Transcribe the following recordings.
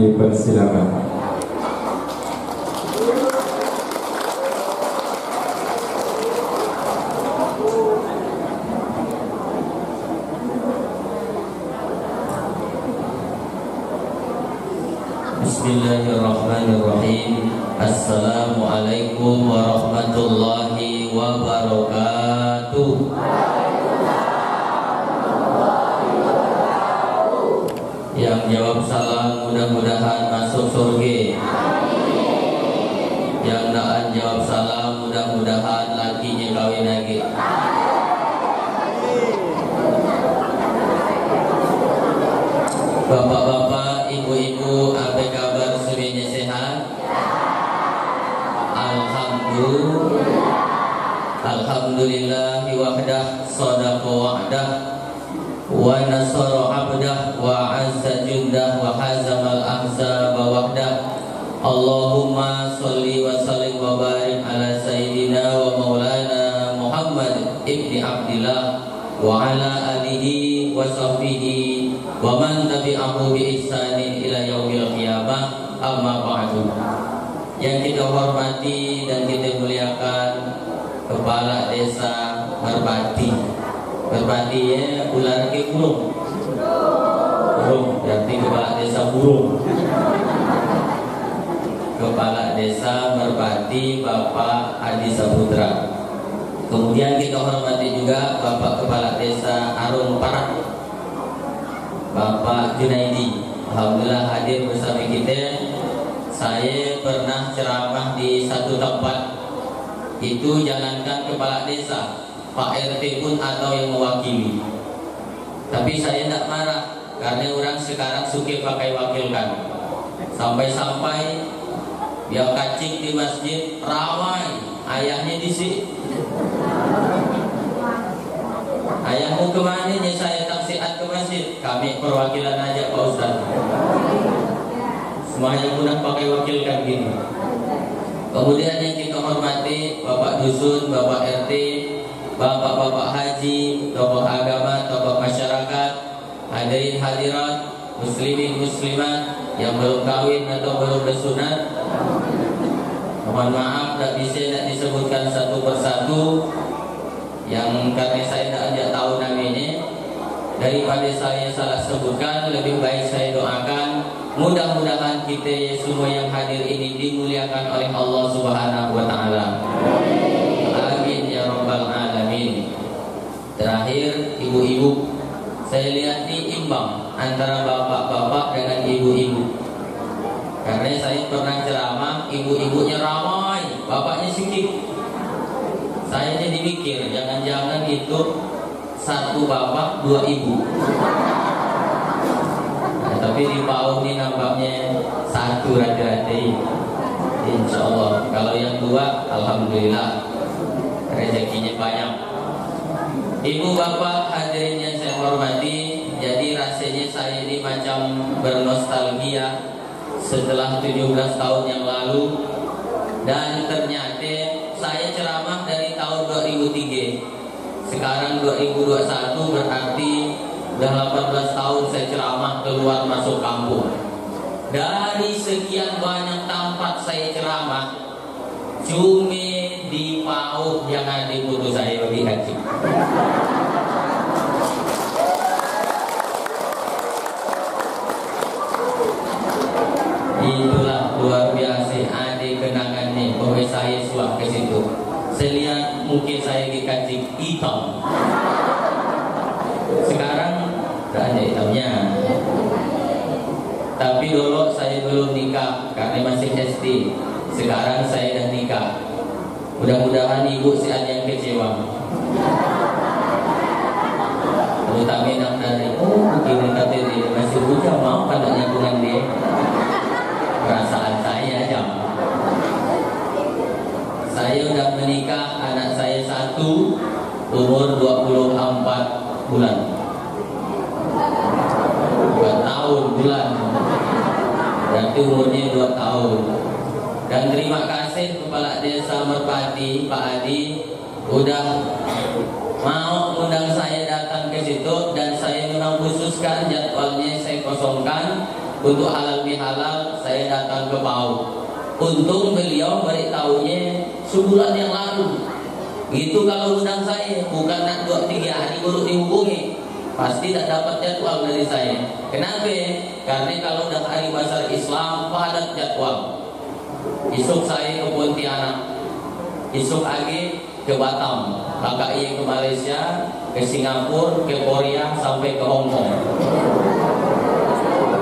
et connaissez la main. Bapak Adi Saputra. Kemudian kita hormati juga Bapak Kepala Desa Arung Parak Bapak Junaidi Alhamdulillah hadir bersama kita. Saya pernah ceramah di satu tempat. Itu jalankan kepala desa Pak RT pun atau yang mewakili. Tapi saya tidak marah Karena orang sekarang suka pakai wakilkan. Sampai-sampai Dia kacing di masjid Ramai Ayahnya di sini. Ayahmu ke mana nih saya taksiat ke masjid. Kami perwakilan aja Pak Ustaz. Semuanya mudah pakai wakil kan gini. Kemudian yang kita hormati Bapak Dusun, Bapak RT Bapak-bapak haji Tokoh agama, tokoh masyarakat Hadirin hadirat Muslimin muslimat Yang belum kawin atau belum bersunat Mohon maaf tidak bisa tidak disebutkan satu persatu yang karena saya tidak ajak tahu namanya daripada saya salah sebutkan lebih baik saya doakan mudah-mudahan kita semua yang hadir ini dimuliakan oleh Allah Subhanahu wa taala. Amin ya rabbal alamin. Terakhir ibu-ibu saya lihat ini imbang antara bapak-bapak dengan ibu-ibu. Karena saya pernah ceramah ibu-ibunya ramai, bapaknya sedikit. Saya jadi mikir, jangan-jangan itu satu bapak dua ibu. Nah, tapi di PAUD ini nampaknya satu rata-rata. Insya Allah. Kalau yang dua, alhamdulillah rezekinya banyak. Ibu bapak hadirin yang saya hormati, jadi rasanya saya ini macam bernostalgia setelah 17 tahun yang lalu. Dan ternyata saya ceramah dari tahun 2003 sekarang 2021 berarti udah 18 tahun saya ceramah keluar masuk kampung. Dari sekian banyak tempat saya ceramah cuma di ada foto saya bagi haji Itulah luar biasa ada kenangannya bahwa saya suap ke situ. Saya lihat mungkin saya dikancing hitam. Sekarang tak ada hitamnya. Tapi dulu saya belum nikah karena masih SD. Sekarang saya dah nikah. Mudah-mudahan ibu si ada yang kecewa. Tak minat dari, oh mungkin kata masih bujang mau kan nak nyambungan dia perasaan saya aja. Saya udah menikah, anak saya satu, umur 24 bulan. Dua tahun bulan. Berarti umurnya dua tahun. Dan terima kasih Kepala Desa Merpati, Pak Adi, udah mau undang saya datang ke situ dan saya memang khususkan jadwalnya saya kosongkan untuk halal bihalal saya datang ke Pau. Untung beliau beritahunya sebulan yang lalu. Itu kalau undang saya, bukan nak dua tiga hari baru dihubungi. Pasti tak dapat jadwal dari saya. Kenapa? Karena kalau dah hari besar Islam padat jadwal. Esok saya ke Pontianak, esok lagi ke Batam, ia ke Malaysia, ke Singapura, ke Korea, sampai ke Hong Kong.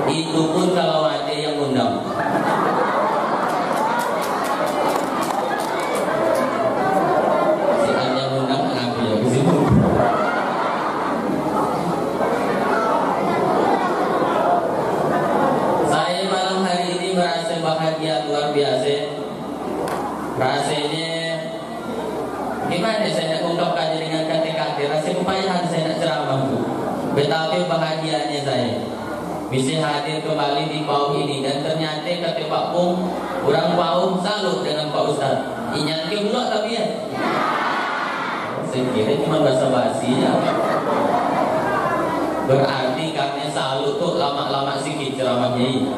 Itu pun kalau ada yang undang. Betapa bahagianya saya bisa hadir kembali di PAU ini dan ternyata kata Pak Pung orang PAU salut dengan Pak Ustaz. Ingat ke pula tapi ya. Saya kira cuma bahasa basi ya. Berarti karena salut tuh lama-lama sikit ceramahnya ini.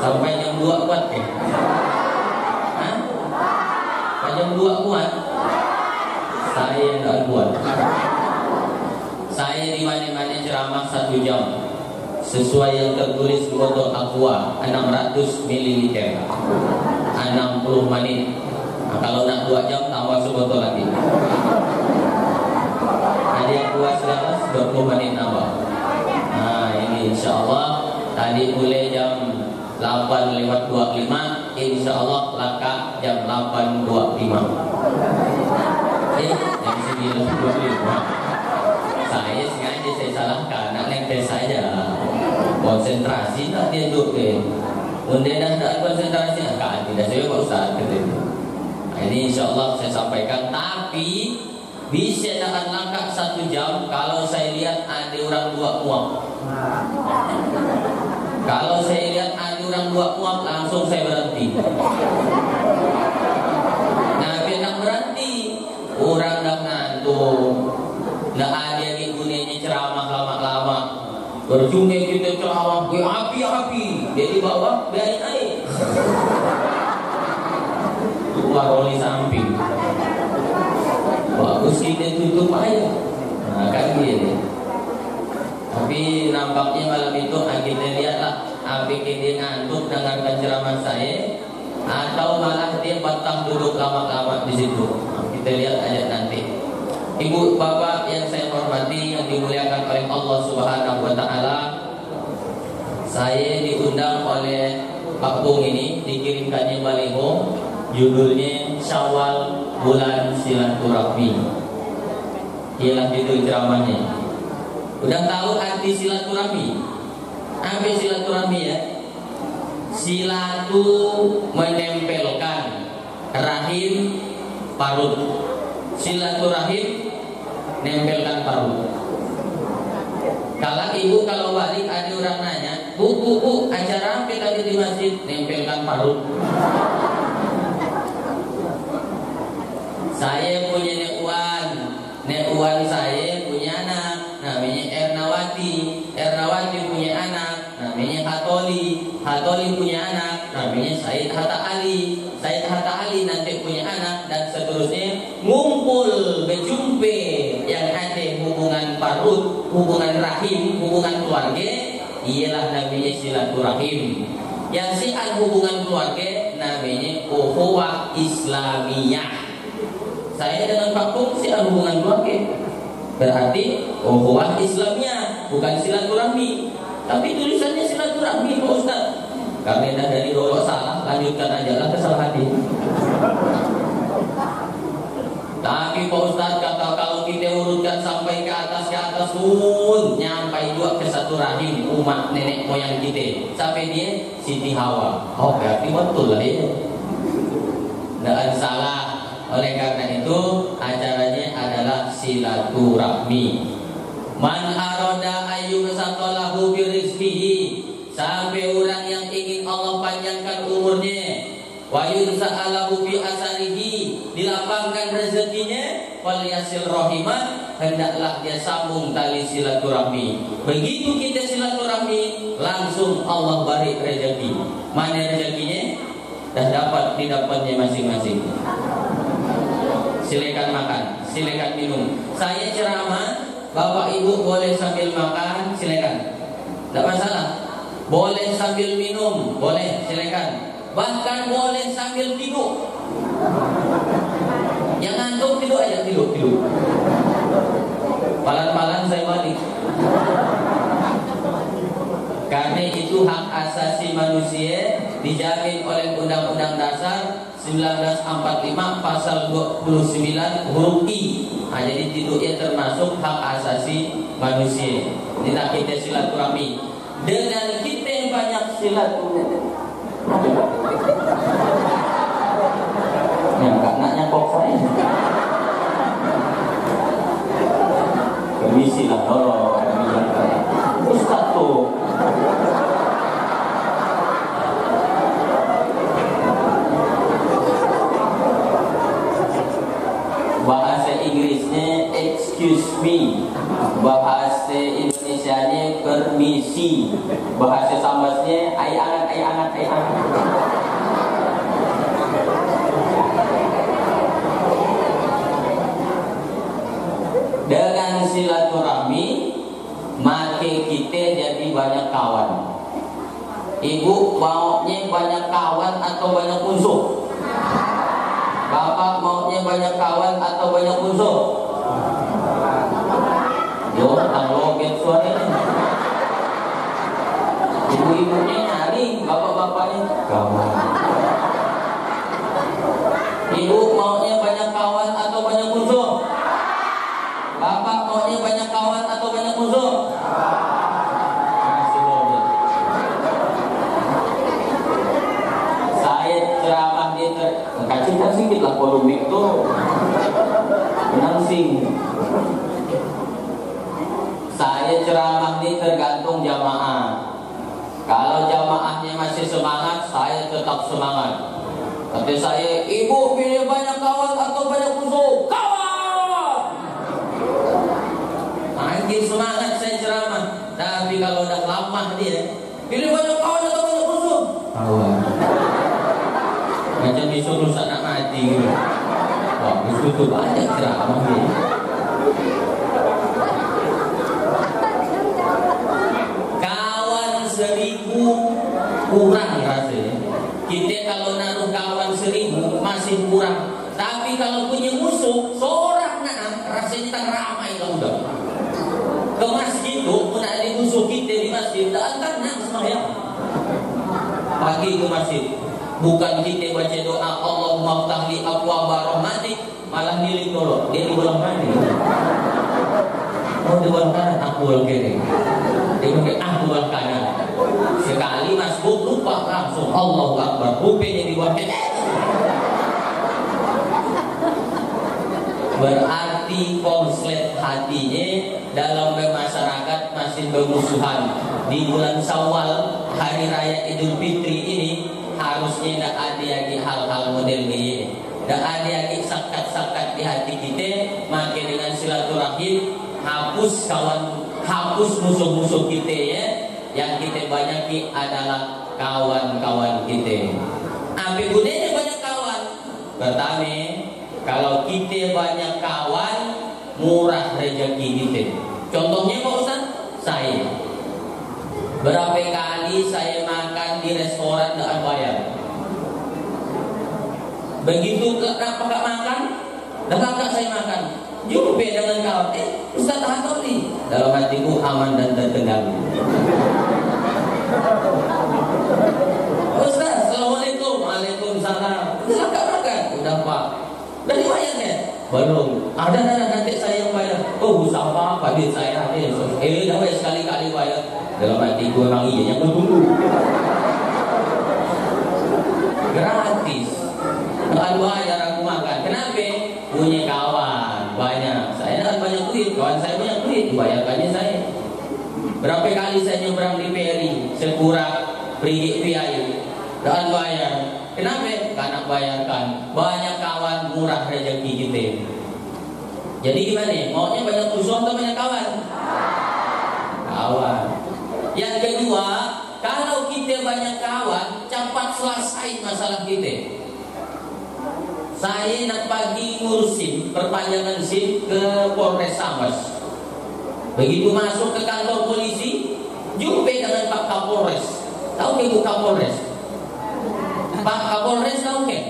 Sampai jam 2 kuat? Hah? Sampai jam 2 kuat? Saya yang kuat. Saya di mana-mana ceramah satu jam Sesuai yang tertulis di botol aqua 600 ml 60 menit. Nah, Kalau nak 2 jam tambah sebotol lagi. Ada yang puas sudah 20 menit tambah. Nah ini insya Allah Tadi mulai jam 8 lewat 25 Insya Allah laka jam 8.25 Eh jam 9.25 saya sengaja saya salahkan nak tes saja konsentrasi tak dia duduk ke kemudian dah tak konsentrasi kan tidak saya Pak Ustaz kata nah, ini insya Allah saya sampaikan. Tapi bisa nak langkah satu jam kalau saya lihat ada orang buat muak. Kalau saya lihat ada orang buat muak langsung saya berhenti. Nah biar nak berhenti orang dah ngantuk. Nah Bercuma kita ceramah Gue api-api Jadi bawa biarin air Keluar oli samping. Bagus kita tutup air Nah kan gitu Tapi nampaknya malam itu kita lihatlah Api kita ngantuk dengarkan ceramah saya Atau malah dia batang duduk lama-lama di situ. Kita lihat aja nanti Ibu bapak yang saya hormati yang dimuliakan oleh Allah Subhanahu wa taala. Saya diundang oleh Pak Bung ini dikirimkannya baliho judulnya Syawal Bulan Silaturahmi. Ialah judul ceramahnya. Udah tahu arti silaturahmi? Apa silaturahmi ya? Silatu menempelkan rahim parut. Silaturahim nempelkan paru. Kalau ibu kalau balik ada orang nanya, bu bu bu acara apa tadi di masjid nempelkan paru. Saya punya nekuan, nekuan saya punya anak, namanya Ernawati. Ernawati punya anak, namanya Hatoli. Hatoli punya anak, namanya Said Hatta Ali. Said Hatta Ali nanti punya anak dan seterusnya ngumpul berjumpa yang ada hubungan parut, hubungan rahim, hubungan keluarga, ialah namanya silaturahim. Yang sihat hubungan keluarga namanya ukhuwah Islamiyah. Saya dengan Pak Pung sihat hubungan keluarga. Berarti ukhuwah Islamiyah, bukan silaturahmi. Tapi tulisannya silaturahmi Pak Ustaz. Karena dari dulu salah, lanjutkan aja lah kesalahan ini. Tapi Pak Ustaz urutkan sampai ke atas ke atas pun nyampai juga ke satu rahim umat nenek moyang kita. Sampai dia Siti Hawa. Oh berarti betul lah dia. Dan salah. Oleh karena itu acaranya adalah silaturahmi. Man aroda ayu satolahu birizkihi Sampai orang yang ingin Allah panjangkan umurnya wa yunsa'alahu bi asarihi dilapangkan rezekinya wal rahimah hendaklah dia sambung tali silaturahmi begitu kita silaturahmi langsung Allah beri rezeki. Mana rezekinya? Dah dapat didapatnya masing-masing. Silakan makan, silakan minum. Saya ceramah, Bapak Ibu boleh sambil makan, silakan. Tidak masalah. Boleh sambil minum, boleh, silakan. Bahkan boleh sambil tidur. Yang ngantuk tidur aja, tidur, tidur. Palan-palan saya balik. Karena itu hak asasi manusia dijamin oleh Undang-Undang Dasar 1945 pasal 29 huruf I. Nah, jadi tidurnya termasuk hak asasi manusia. Kita kita silaturahmi dengan kita yang banyak silaturahmi. Yang karena nyakok saya. Lah, tolong. Ustaz tuh bahasa Inggrisnya excuse me bahasa Indonesia nya permisi bahasa Sambasnya ai angat ai angat ai angat dengan silaturahmi jadi banyak kawan ibu maunya banyak kawan atau banyak musuh Bapak maunya banyak kawan atau banyak musuh? Yo, tang loget suaranya. Ibu-ibunya nyari, bapak-bapaknya kawan. Ibu maunya banyak kawan atau banyak musuh? Bapak maunya banyak kawan atau banyak musuh? Sedikit lah polemik tuh menangsing saya ceramah ini tergantung jamaah. Kalau jamaahnya masih semangat saya tetap semangat. Tapi saya ibu pilih banyak kawan atau banyak musuh? Kawan! Makin semangat saya ceramah. Tapi kalau udah lama dia pilih banyak kawan atau banyak musuh? Kawan macam disuruh itu banyak ceramah ni. Kawan seribu kurang rasanya. Kita kalau naruh kawan seribu masih kurang. Tapi kalau punya musuh seorang nak rasanya tak ramai lah udah. Ke masjid tu pun ada musuh kita di masjid. Tak akan nak sembahyang. Pagi ke masjid bukan kita baca doa Allahumma ftahli aqwa rahmatik malah milik tolong dia di mana oh di bulan kanan aku bulan kiri. Dia pakai ah bulan kanan. Sekali masuk lupa langsung. Allah Akbar. Rupanya di berarti konslet hatinya dalam bermasyarakat masih bermusuhan. Di bulan Syawal hari raya Idul Fitri ini harusnya tidak ada lagi hal-hal model ini tidak ada lagi sakat-sakat di hati kita. Maka dengan silaturahim hapus kawan hapus musuh-musuh kita ya. Yang kita banyaki adalah kawan-kawan kita. Apa gunanya banyak kawan? Pertama kalau kita banyak kawan murah rezeki kita. Contohnya Pak Ustaz saya. Berapa kali saya makan di restoran dengan bayar? Begitu ke nak pakai makan, dengan tak saya makan. Jumpa dengan kawan, eh Ustaz Hato ni dalam hatiku aman dan tertenang. Ustaz, Assalamualaikum, Waalaikumsalam. Udah tak makan? Udah pak. Dari bayarnya? Belum. Ada ada nanti saya yang bayar. Oh, siapa? Pada saya. Eh, dah bayar sekali-kali bayar. Dalam hati gue memang iya yang tunggu Gratis. Kalau bayar aku makan. Kenapa? Punya kawan. Banyak. Saya dapat banyak duit. Kawan saya banyak duit. Bayarkannya saya. Berapa kali saya nyebrang di peri Sekurang. Pergi PIU Dan bayar. Kenapa? Karena bayarkan. Banyak kawan murah rezeki kita. Jadi gimana? Maunya banyak musuh atau banyak kawan? Kawan. Yang kedua, kalau kita banyak kawan, selesai masalah kita. Saya nak pagi ngurusin perpanjangan SIM ke Polres Sambas. Begitu masuk ke kantor polisi, jumpa dengan Pak Kapolres. Tahu ke Bu Kapolres? Pak Kapolres tahu ke?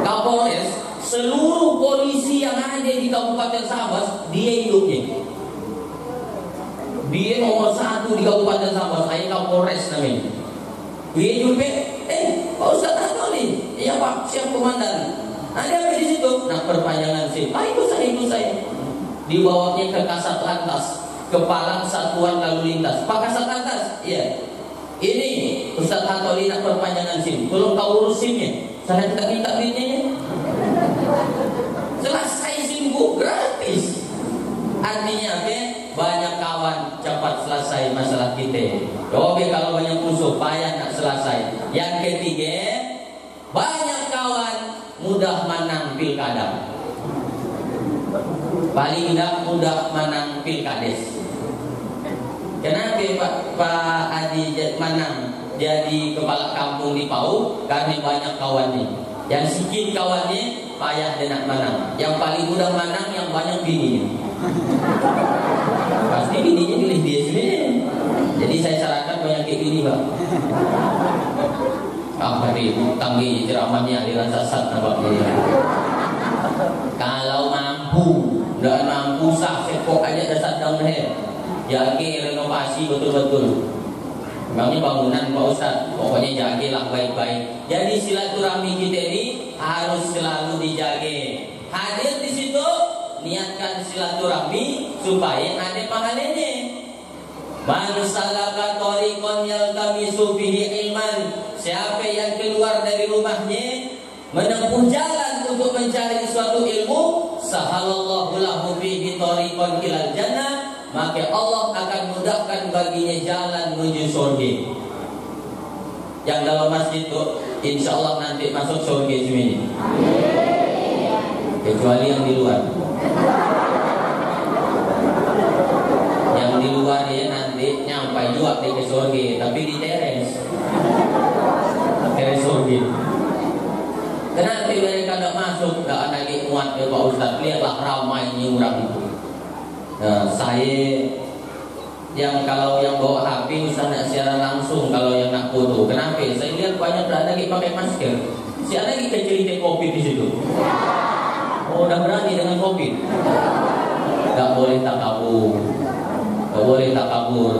Kapolres seluruh polisi yang ada di Kabupaten Sambas dia hidupnya. Dia nomor satu di Kabupaten Sambas, saya Kapolres namanya. Dia jumpa, eh Pak Ustaz nih? Iya Pak, siap komandan. Ada apa di situ? Nah perpanjangan SIM. Ah itu saya, itu saya. Dibawanya ke kasat lantas, kepala satuan lalu lintas. Pak kasat lantas, iya. Ini Ustaz Hatoli nak perpanjangan SIM. Tolong kau urus SIMnya. Saya tidak minta duitnya. Selesai SIM gratis. Artinya apa? Banyak kawan cepat selesai masalah kita. Oke kalau banyak musuh payah nak selesai. Yang ketiga, banyak kawan mudah menang pilkada. Paling tidak mudah menang pilkades. Kenapa Pak Pak Adi menang jadi kepala kampung di Pau? Karena banyak kawannya. Yang sedikit kawannya payah dan nak menang. Yang paling mudah menang yang banyak bininya. Pasti bininya pilih dia sendiri. Jadi saya sarankan banyak kayak gini, Pak. Apa di tanggi ceramahnya di sat nampak dia. Kalau mampu, tidak mampu sah sepok aja dasar down here. Jaga renovasi betul-betul. Memangnya bangunan Pak Ustaz Pokoknya jagalah baik-baik Jadi silaturahmi kita ini Harus selalu dijaga Niatkan silaturahmi Supaya ada pahalanya. Man salaka tariqan yaltamisu bihi ilman. Siapa yang keluar dari rumahnya Menempuh jalan untuk mencari suatu ilmu Sahalallahu lahu bihi tariqan ilal jannah Maka Allah akan mudahkan baginya jalan menuju surga. Yang dalam masjid itu Insya Allah nanti masuk surga semuanya Kecuali yang di luar Yang di luar ya nanti nyampai juga di surga Tapi di teres Teres surga Kenapa mereka tidak masuk Tidak ada lagi muat ya Pak Ustaz Lihatlah ramainya orang itu nah, Saya yang kalau yang bawa HP nak siaran langsung kalau yang nak foto. Kenapa? Saya lihat banyak berada lagi pakai masker. Si ada lagi kecil kopi di situ. Oh, udah berani dengan kopi. Gak boleh tak kabur. Gak boleh tak kabur.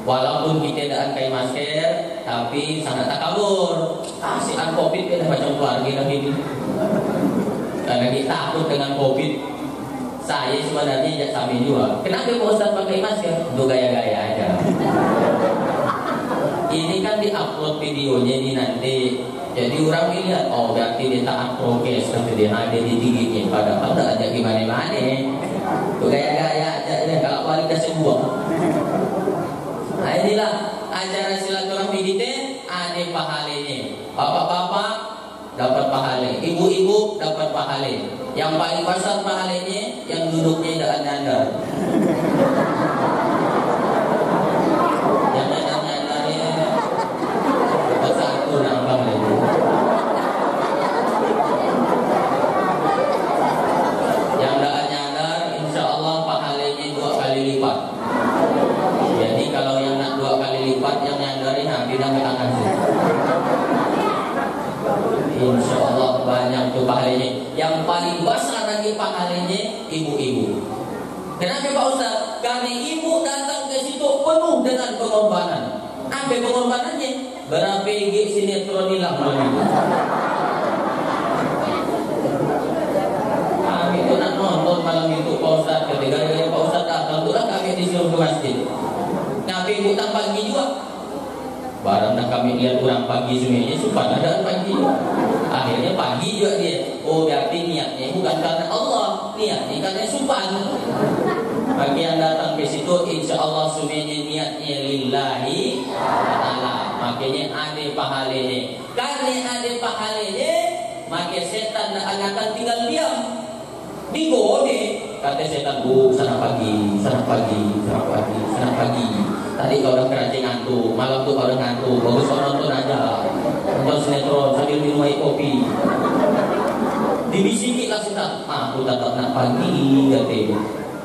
Walaupun kita tidak pakai masker, tapi sangat tak kabur. Ah, si an covid beda macam keluarga lagi ini. Karena kita takut dengan covid saya sebenarnya tidak sami juga. Kenapa Pak Ustaz pakai masker? Untuk gaya-gaya aja. Ini kan diupload videonya ini nanti. Jadi orang lihat, oh berarti dia taat prokes kata dia ada di giginya. Padahal tidak ada gimana-mana. Itu gaya-gaya aja. Ya. Kalau balik kasih buang. Nah inilah acara silaturahmi kita ada pahalanya. Bapak-bapak dapat pahala, ibu-ibu dapat pahala. Yang paling besar pahalanya yang duduknya tidak ada Yang nyandar-nyandarnya satu nambah lagi. Yang tidak nyandar, insya Allah pahalanya dua kali lipat. Jadi kalau yang nak dua kali lipat, yang nyandarin habis dan ke tangan sih. Insya Allah banyak tuh pahalanya. Yang paling besar lagi pahalanya ibu-ibu. Kenapa Pak Ustaz? Karena ibu datang ke situ penuh dengan pengorbanan. Apa pengorbanannya? Berapa gig sinetron hilang malam itu. Kami itu nak nonton malam itu Pak Ustaz. Ketika Pak Ustaz datang, itulah kami disuruh ke masjid. Tapi ibu tak pagi juga Barang kami lihat kurang pagi semuanya Supaya ada pagi. Akhirnya pagi juga dia. Oh berarti niatnya bukan karena Allah. Niatnya karena supan Bagi yang datang ke situ Insya Allah semuanya niatnya lillahi ta'ala. Makanya ada pahalanya. Karena ada pahalanya Maka setan akan tinggal diam. Digode kata setan bu sana pagi, sana pagi, sana pagi, sana pagi. Tadi udah kerancing ngantuk, malam tuh udah ngantuk, bagus kau nonton aja, nonton sinetron sambil minum air kopi. Dibisiki lah setan, aku tak nak pagi, kata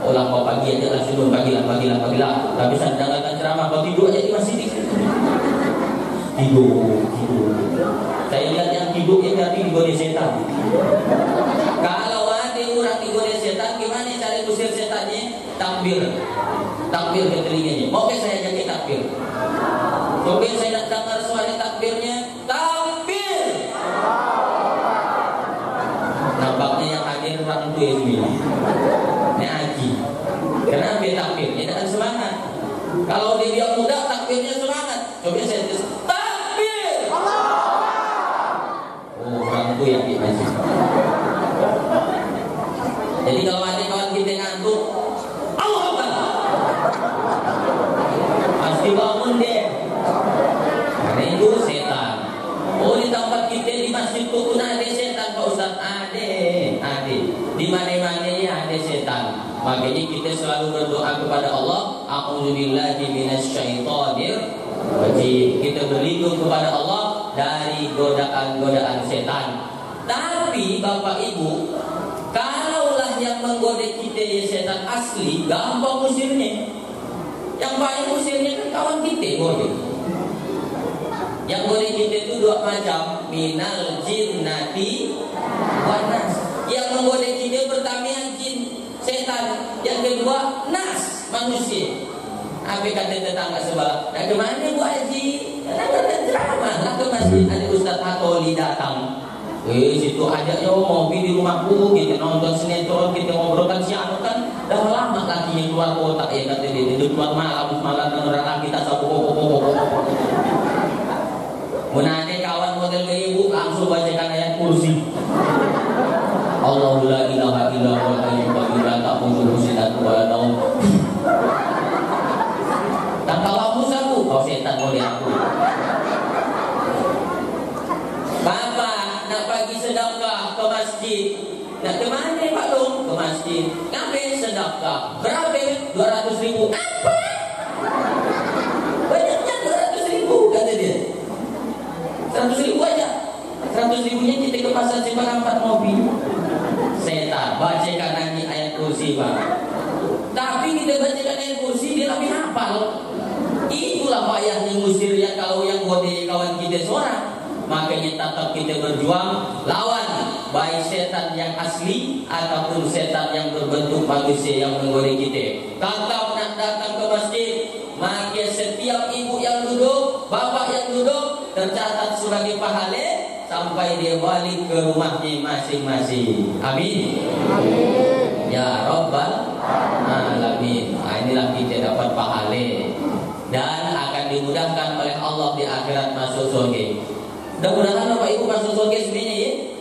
Orang kau pagi aja lah suruh pagi lah, pagi lah, pagi lah. Tapi saya dengarkan ceramah, kau tidur aja di masjid. Tidur, tidur. Saya lihat yang tidur ini tapi digoda setan. Kalau ada orang digoda setan, gimana cara usir setannya? Takbir. Takbir telinganya. Oke saya jadi takbir. Oke saya nak dengar suara takbirnya. Takbir. Nampaknya yang hadir orang tua ini. Ini haji. Kenapa dia takbir? Dia tak semangat. Kalau dia dia muda, takbirnya semangat. Coba saya itu yang dihaji. Jadi kalau ada kawan kita ngantuk, Allah Akbar. Pasti bangun deh. Karena itu setan. Oh di tempat kita di masjid pun ada setan Pak Ustaz. Ada, ada. Di mana-mana ya ada setan. Selalu berdoa kepada Allah. A'udzubillahi minasyaitonir rajim. Kita berlindung kepada Allah dari godaan-godaan setan. Tapi Bapak Ibu, kalaulah yang menggoda kita ya setan asli, gampang usirnya. Yang paling usirnya kan kawan kita boleh. Yang boleh kita itu dua macam, minal jinnati. Yang menggoda kita pertama yang jin setan, yang kedua nas manusia. Apa kata tetangga sebelah? Nah ke mana Bu Haji? Nah kata ceramah lah ke masjid. Ada Ustaz Hatoli datang. Eh situ aja yo ngopi di rumahku kita nonton sinetron kita ngobrolkan si anu kan dah lama lagi yang keluar kota ya kata dia itu keluar malam malam dan orang kita sabu kok kok kok Menane kawan model kayak ibu langsung bacakan ayat kursi. Allah la ilaha illa huwa al-hayyul qayyum la ta'khudhuhu sinatun wa la nawm. Tak kalau musaku kau setan boleh aku. sedekah ke masjid. Nak ke mana Pak Long? Ke masjid. Ngambil sedekah. Berapa? 200 ribu. Apa? Banyaknya 200 ribu kata dia. 100 ribu aja. 100 ribunya kita ke pasar Simpang empat mobil. Setan. Bacakan lagi ayat kursi Pak. Tapi kita bacakan ayat kursi dia lebih hafal. Itulah payahnya musir yang kalau yang gode kawan kita seorang Makanya tetap kita berjuang setan yang asli ataupun setan yang berbentuk manusia yang menggoda kita. Tetap nak datang ke masjid, maka setiap ibu yang duduk, bapak yang duduk tercatat sebagai pahala sampai dia balik ke rumahnya masing-masing. Amin. Ya Rabbal Alamin. Nah, inilah kita dapat pahala dan akan dimudahkan oleh Allah di akhirat masuk surga. Mudah-mudahan Bapak Ibu masuk surga sebenarnya ya.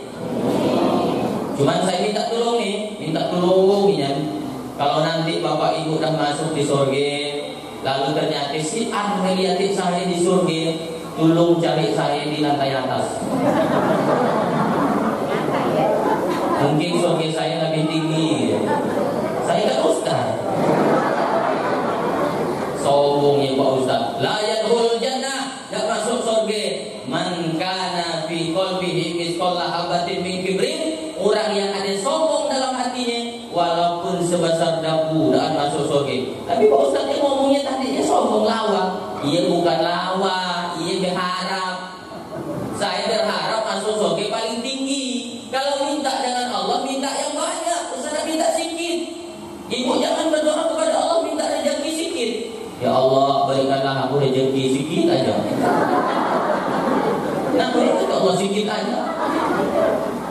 Cuman saya minta tolong nih, minta tolong ya. Kalau nanti Bapak Ibu udah masuk di surga, lalu ternyata si ah melihat saya di surga, tolong cari saya di lantai atas. Mungkin surga saya lebih tinggi. Saya kan ustaz. Sombong ya Pak Ustaz. Layak jannah, gak masuk surga man kana fi qalbihi misqala habatin min kibrin orang yang ada sombong dalam hatinya walaupun sebesar dabu dan masuk surga tapi Pak Ustaz yang ngomongnya tadinya sombong lawa iya bukan lawa iya berharap saya berharap masuk surga paling tinggi kalau minta dengan Allah minta yang banyak Ustaz minta sedikit ibu jangan berdoa kepada Allah minta rezeki sedikit ya Allah berikanlah aku rezeki sedikit aja Nah, itu Allah sikit aja.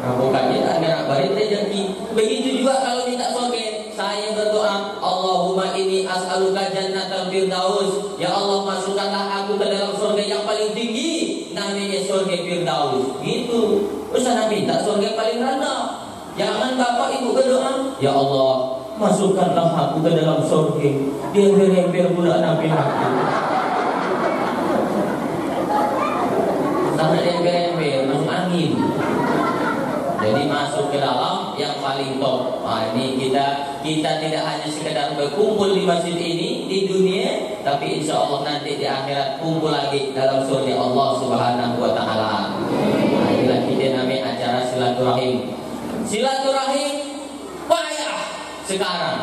Nah, bukannya ada barit rezeki. Begitu juga kalau minta surga, saya berdoa, Allahumma ini as'aluka jannatal firdaus. Ya Allah, masukkanlah aku ke dalam surga yang paling tinggi, namanya surga firdaus. Gitu. Terus Nabi minta surga paling rendah. Jangan bapak ibu berdoa, Ya Allah, masukkanlah aku ke dalam surga. Dia beremper pula Nabi aku. sampai ember-ember masuk angin Jadi masuk ke dalam yang paling top. Nah, ini kita kita tidak hanya sekedar berkumpul di masjid ini di dunia, tapi insya Allah nanti di akhirat kumpul lagi dalam surga Allah Subhanahu Wa Taala. Nah, inilah kita namanya acara silaturahim. Silaturahim sekarang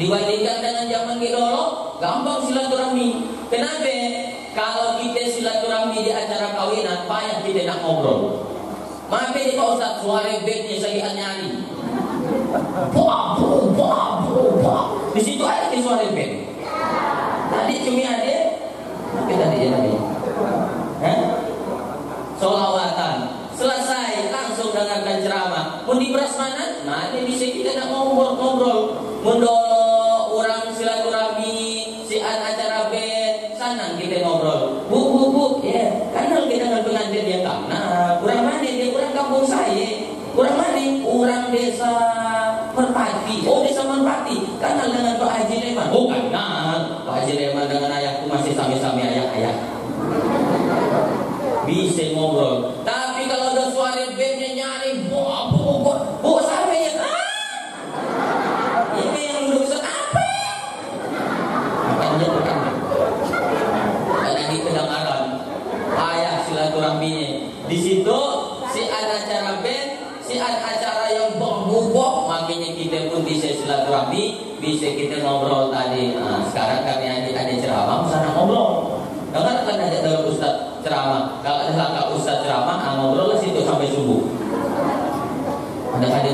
dibandingkan dengan zaman dulu gampang silaturahmi. Kenapa? Kalau kita silaturahmi di acara kawinan payah kita nak ngobrol. Mampir Pak Ustaz, suara bednya saya nyari. Buah, buah, buah, buah. Di situ ada di suara bed. Tadi cumi ada, tapi tadi tadi. Eh? Solawatan. Selesai, langsung dengarkan ceramah. Mau di mana? Nah, ini bisa ngobrol-ngobrol. Mendolo orang silaturahmi, si an acara bed, sana kita ngobrol. Bu, bu, bu, ya. Yeah. Kenal kita dengan pengantin yang Nah, kurang mana dia kampung saya Kurang mana? Orang desa Merpati Oh desa Merpati Kenal dengan Pak Haji Leman Oh kenal Pak Haji Leman dengan ayahku masih sami-sami ayah-ayah Bisa ngobrol Tapi kalau ada suara bandnya nyari Bu, bu, bu, bu sampai ya ah! Ini yang dulu bisa apa? Makanya bukan Karena di kedengaran Ayah silaturahminya Di situ si ada acara band, si ada acara yang bom makanya kita pun bisa silaturahmi, bisa kita ngobrol tadi. Nah, sekarang kami ada ada ceramah, sana ngobrol. Dengar kan ada dalam ustaz ceramah. Kalau ada langkah ustaz ceramah, ah, ngobrol lah situ sampai subuh.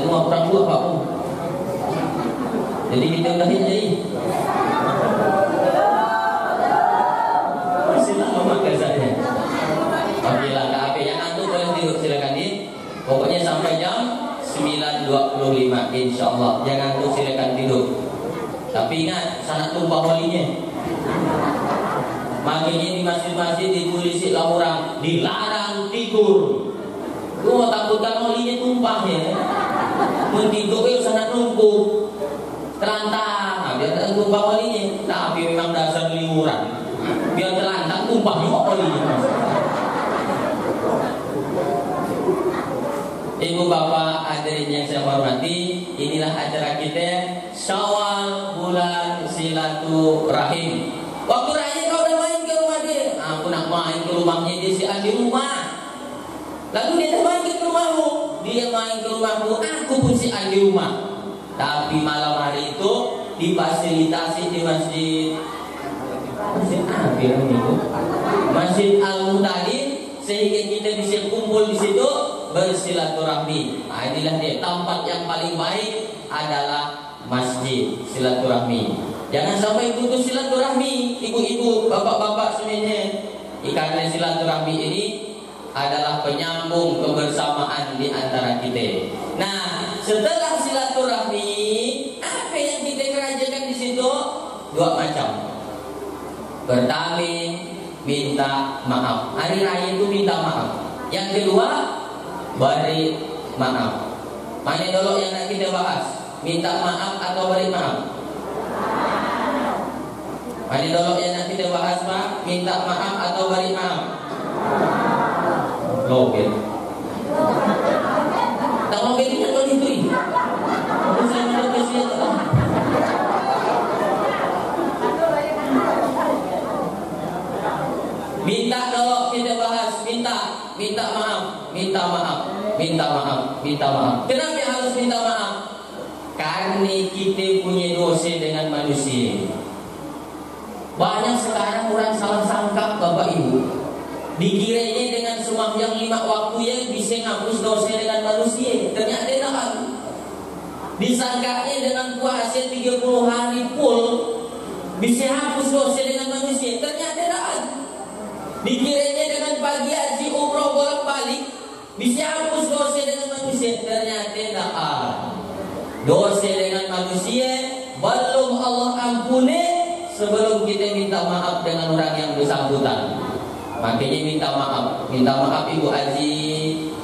Ada ada itu kurang dua pak. Jadi kita udah jadi. Masih lama makan saja. Apabila Pokoknya sampai jam 9.25 insya Allah Jangan tuh silakan tidur. Tapi ingat sangat tumpah walinya. Makanya di masjid-masjid ditulis orang Dilarang tidur. Lu mau takutkan walinya tumpah ya Mentidur itu sangat numpuk. Terlantang. Nah, Biar tak tumpah walinya Tapi memang dasar liuran. Biar terlantang tumpah juga walinya Ibu bapak hadirin yang saya hormati Inilah acara kita Syawal bulan silaturahim. Waktu raya kau udah main ke rumah dia? Aku nak main ke rumahnya dia si di rumah Lalu dia main ke rumahmu Dia main ke rumahmu Aku pun si di rumah Tapi malam hari itu Difasilitasi di masjid Masjid apa itu? Masjid Al-Mutadin Sehingga kita bisa kumpul di situ bersilaturahmi. Nah, inilah dia tempat yang paling baik adalah masjid silaturahmi. Jangan sampai putus silaturahmi, ibu-ibu, bapak-bapak semuanya. Karena silaturahmi ini adalah penyambung kebersamaan di antara kita. Nah, setelah silaturahmi, apa yang kita kerjakan di situ? Dua macam. Pertama, minta maaf. Hari raya itu minta maaf. Yang kedua, beri maaf. Mana dulu yang nak kita bahas? Minta maaf atau beri maaf? Mana dulu yang nak kita bahas pak? Minta maaf atau beri maaf? Login. Tak mau begini kalau itu. Saya mau kesian. Minta kalau kita bahas, minta, minta maaf, minta maaf, minta maaf, minta maaf. Kenapa harus minta maaf? Karena kita punya dosa dengan manusia. Banyak sekarang orang salah sangka Bapak Ibu. Dikiranya dengan sembahyang lima waktu yang bisa ngapus dosa dengan manusia. Ternyata tidak. Disangkanya dengan puasa 30 hari full bisa hapus dosa dengan manusia. Ternyata tidak. Dikiranya dengan pagi haji umroh bolak balik bisa hapus dosa dengan manusia. Ternyata tidak Dosa dengan manusia belum Allah ampuni sebelum kita minta maaf dengan orang yang bersangkutan. Makanya minta maaf, minta maaf Ibu Haji,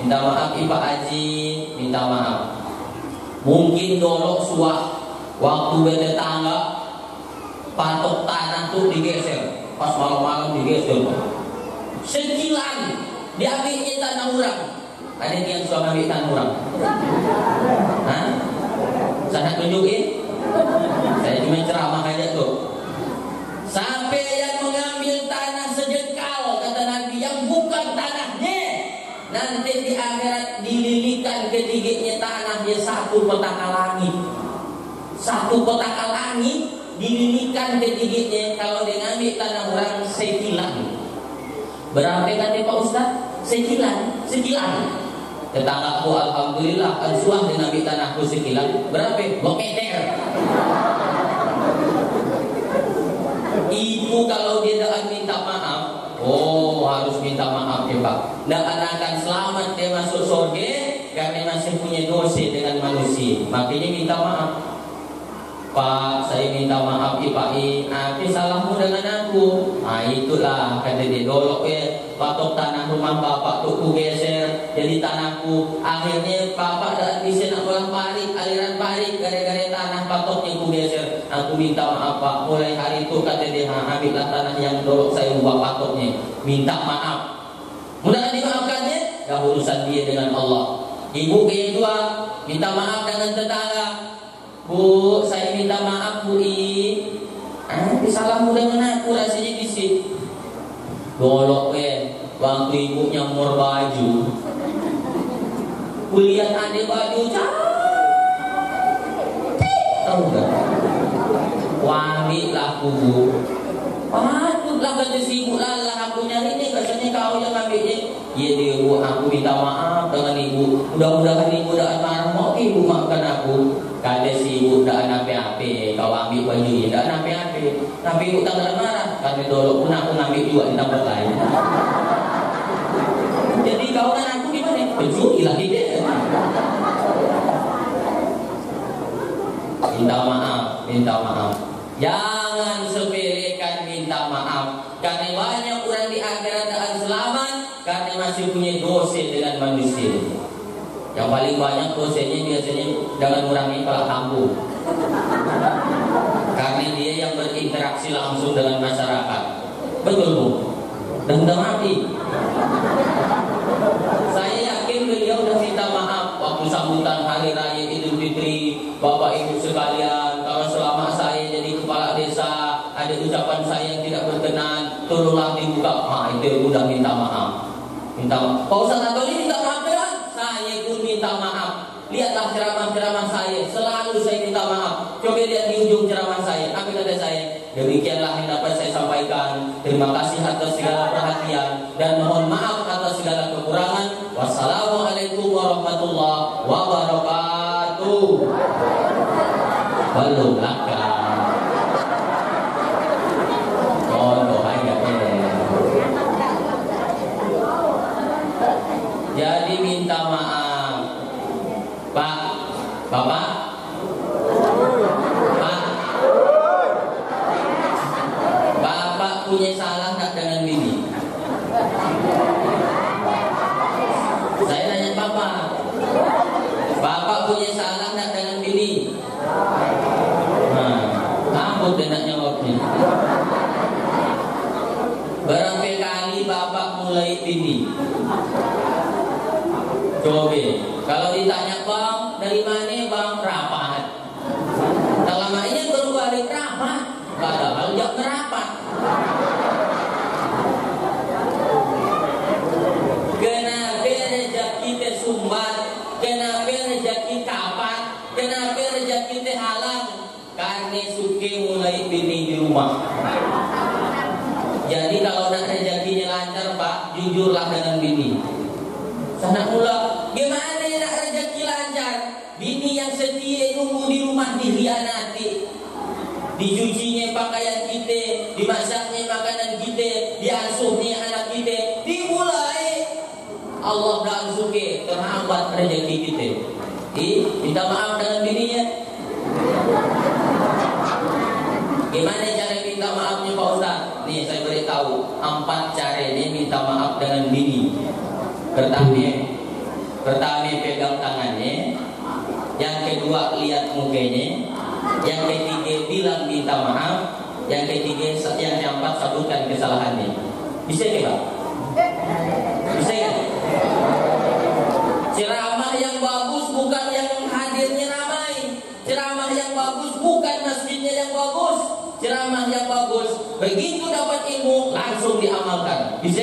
minta maaf Ibu Haji, minta maaf. Mungkin dolok suah waktu beda tangga patok tanah tuh digeser, pas malam-malam digeser sekilan diambilnya tanah orang Ada yang suka ambil tanah orang? Hah? Saya tunjukin? Saya cuma ceramah aja tuh. Sampai yang mengambil satu petaka langit. Satu petaka langit dililikan ketiganya kalau dia ngambil tanah orang sekilan. Berapa kata Pak Ustaz? Sekilan, sekilan. Tetanggaku alhamdulillah ansuah dengan ambil tanahku sekilan berapa? Dua meter. Ibu kalau dia tidak minta maaf, oh harus minta maaf ya Pak. Tidak akan selamat dia masuk surga karena masih punya dosa dengan manusia. Makanya minta maaf. Pak, saya minta maaf ya Pak I. Apa salahmu dengan aku? Nah itulah kata dia dolok ya. Patok tanah rumah bapak tuh ku geser jadi tanahku. Akhirnya bapak tak bisa nak pulang parit aliran parit gara-gara tanah patoknya ku geser. Aku minta maaf Pak. Mulai hari itu kata dia ambillah tanah yang dolok saya ubah patoknya. Minta maaf. Mudah dimaafkannya? Ya urusan dia dengan Allah. Ibu yang dua minta maaf dengan tetangga Bu, saya minta maaf Bu I. Ah, salahmu dengan aku rasanya di sini. Golok waktu ibu nyamur baju. Kulihat ada baju cantik. Tahu gak? Wangi lah bu. Patutlah kata sibuk lah aku nyari nih Katanya kau yang ambilnya dia bu aku minta maaf dengan ibu. Mudah-mudahan ibu tak marah Mau ibu maafkan aku. Kata si ibu tak nape-ape Kau ambil baju ini tak nape-ape. Tapi ibu tak marah Kata dulu pun aku ngambil juga di tempat lain. Jadi kau dan aku gimana? Pencuri lah dia Minta maaf Minta maaf. Jangan sepelekan minta maaf Karena banyak orang di akhirat akan selamat Karena masih punya dosa dengan manusia. Yang paling banyak dosanya biasanya Dengan orang kepala kampung. Karena dia yang berinteraksi langsung dengan masyarakat. Betul bu? Dan udah Saya yakin beliau udah minta maaf Waktu sambutan hari raya Idul Fitri Bapak ibu sekalian Kalau selama saya jadi kepala desa ada ucapan saya yang tidak berkenan tolonglah dibuka ah itu udah minta maaf minta maaf Pak Ustaz Antoni minta maaf kan saya pun minta maaf lihatlah ceramah-ceramah saya selalu saya minta maaf coba lihat di ujung ceramah saya apa kata saya demikianlah yang dapat saya sampaikan terima kasih atas segala perhatian dan mohon maaf atas segala kekurangan wassalamualaikum warahmatullahi wabarakatuh belum akan Jadi minta maaf Pak Bapak Pak Bapak punya salah tak dengan bini Saya nanya Bapak Bapak punya salah tak dengan bini Nah, kamu tidak jawabnya Berapa kali Bapak mulai bini Coba kalau ditanya bang dari mana bang rapat dalam ini baru balik rapat padahal jam rapat kenapa rezeki kita sumbat? Kenapa rezeki kapan kenapa rezeki kita halang karena suke mulai bini di rumah jadi kalau nak rezekinya lancar pak jujurlah dengan bini sana mula Gimana nak rezeki lancar? Bini yang setia nunggu di rumah dihianati. Dicucinya pakaian kita, dimasaknya makanan kita, diasuhnya anak kita, dimulai Allah dah suka terhambat rezeki kita. Eh, minta maaf dengan bininya. Gimana cara minta maafnya Pak Ustaz? Nih saya beritahu empat cara ini minta maaf dengan bini. Pertama, Pertama pegang tangannya Yang kedua lihat mukanya Yang ketiga bilang minta maaf Yang ketiga yang keempat sebutkan kesalahannya Bisa ya ilmu langsung diamalkan. Bisa?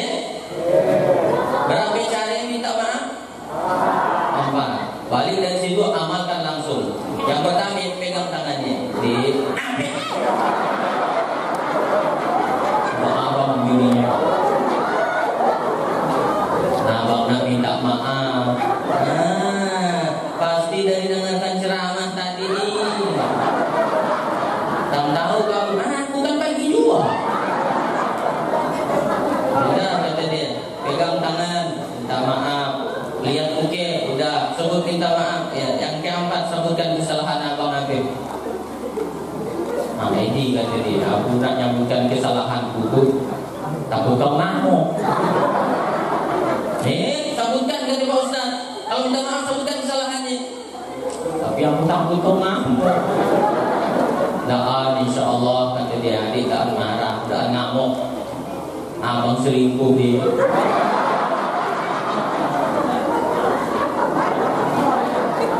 Kata dia tak marah, tak ngamuk. Abang selingkuh dia.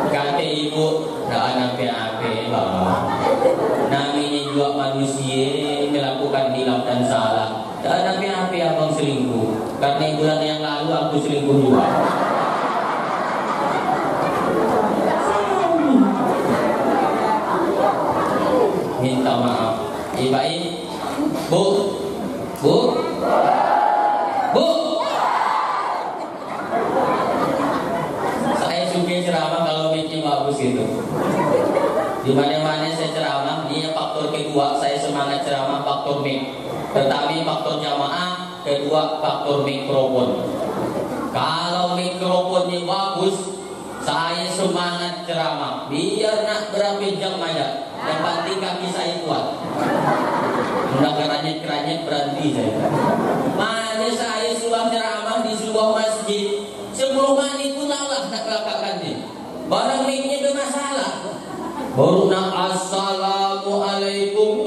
Kata ibu, tak apa-apa bang. Namanya juga manusia melakukan hilaf dan salah. Tak ada apa-apa abang selingkuh. Karena bulan yang lalu aku selingkuh juga. Minta maaf. Ibai, bu, bu, bu. Saya suka ceramah kalau bikin bagus itu. Di mana-mana saya ceramah, ini faktor kedua saya semangat ceramah faktor mic. Tetapi faktor jamaah kedua faktor mikrofon. Kalau mikrofonnya bagus, saya semangat ceramah. Biar nak berapa jam aja. Yang penting kaki saya kuat. Udah keranyet-keranyet berhenti saya. Mana saya sudah ceramah di sebuah masjid. Sebelum mandi pun Allah tak kelakakan. Barang mic-nya bermasalah. Baru nak assalamualaikum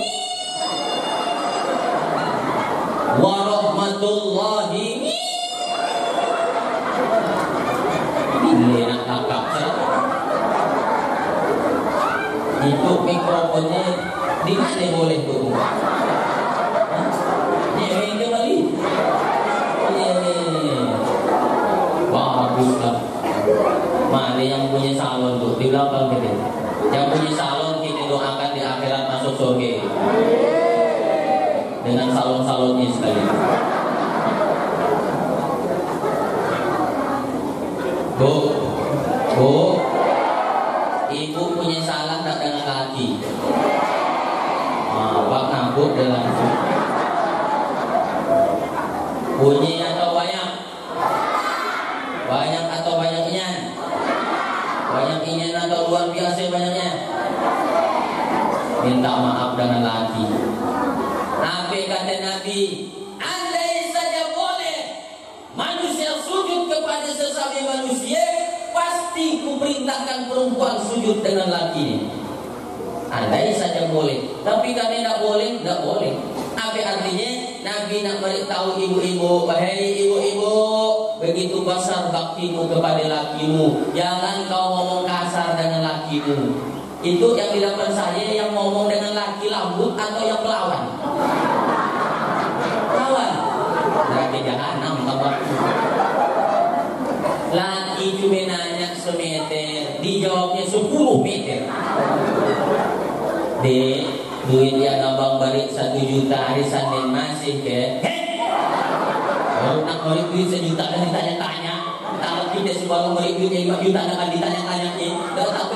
warahmatullahi Ini nak kakak Itu mikrofonnya di mana boleh tuh? Yang kembali. Ini bagus lah. Mana yang punya salon tuh di belakang gitu. Yang punya salon kita doakan di akhirat masuk surga. Dengan salon-salonnya sekali. Bu, bu, ibu punya salah tak dengan kaki. Ah, Pak ngabuk dan langsung. Bunyi atau banyak? Banyak atau banyaknya? Banyak ingin atau luar biasa banyaknya? Minta dengan laki. Apa kata Nabi? Andai saja boleh manusia sujud kepada sesama manusia, pasti kuperintahkan perempuan sujud dengan laki. Andai saja boleh, tapi kami tidak boleh, tidak boleh. Apa artinya? Nabi nak beritahu ibu-ibu, wahai ibu-ibu, begitu besar baktimu kepada lakimu, jangan kau ngomong kasar dengan lakimu. Itu yang dilakukan saya yang ngomong dengan laki lambut atau yang melawan. Lawan. Neraka jahanam tambah. Laki cuma nanya semeter, dijawabnya 10 meter. Dek, duit yang abang balik satu juta hari Senin masih ke? Baru nak balik duit sejuta kan ditanya-tanya. Kalau kita sebaru balik duit 5 juta kan ditanya-tanya ni. Tetapi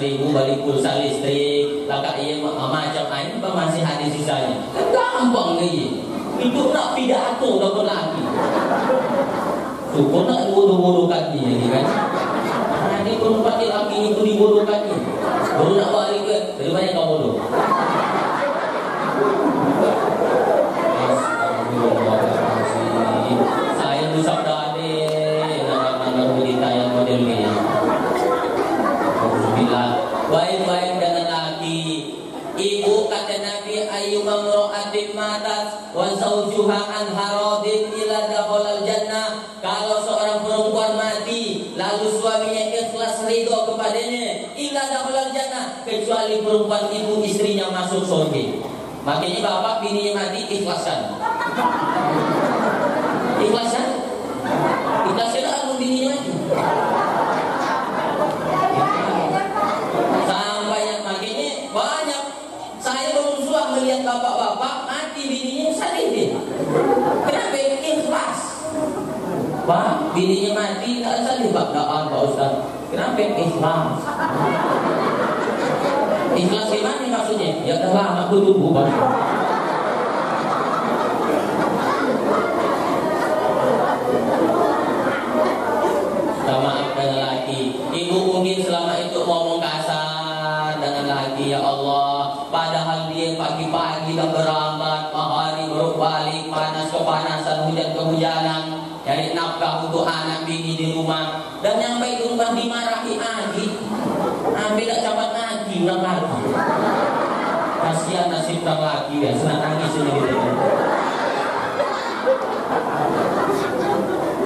100 ribu balik pulsa listrik Laka iya macam lain bang masih ada sisanya. Kan gampang nih Itu nak pidato dapat lagi Syukur nak bodoh-bodohkan dia ni kan? Nanti perempuan laki itu dibodohkan ni Baru nak balik ke Dari mana kau bodoh zawjuha an haradin ila dakhalal jannah. Kalau seorang perempuan mati lalu suaminya ikhlas ridho kepadanya ila dakhalal jannah kecuali perempuan itu istrinya masuk surga. Makanya bapak bininya mati ikhlaskan ikhlaskan ikhlaskan aku bininya. mati sampai yang makanya banyak saya berusaha melihat bapak-bapak mati bininya sadar kenapa ikhlas Pak, bininya mati, tak asal dibakdaan Pak Ustaz. Kenapa ikhlas? Ikhlas gimana maksudnya? Ya udah lama aku tunggu Pak. maafkan lagi Ibu mungkin selama itu ngomong kasar dengan lagi ya Allah Padahal dia pagi-pagi dan beramal Hari berbalik panas kepanasan hujan kehujanan cari nafkah untuk anak bini di rumah. Dan nyampe di rumah dimarahi lagi ambil tak capat lagi ulang lagi. Kasihan nasib tak lagi ya senang nangis ini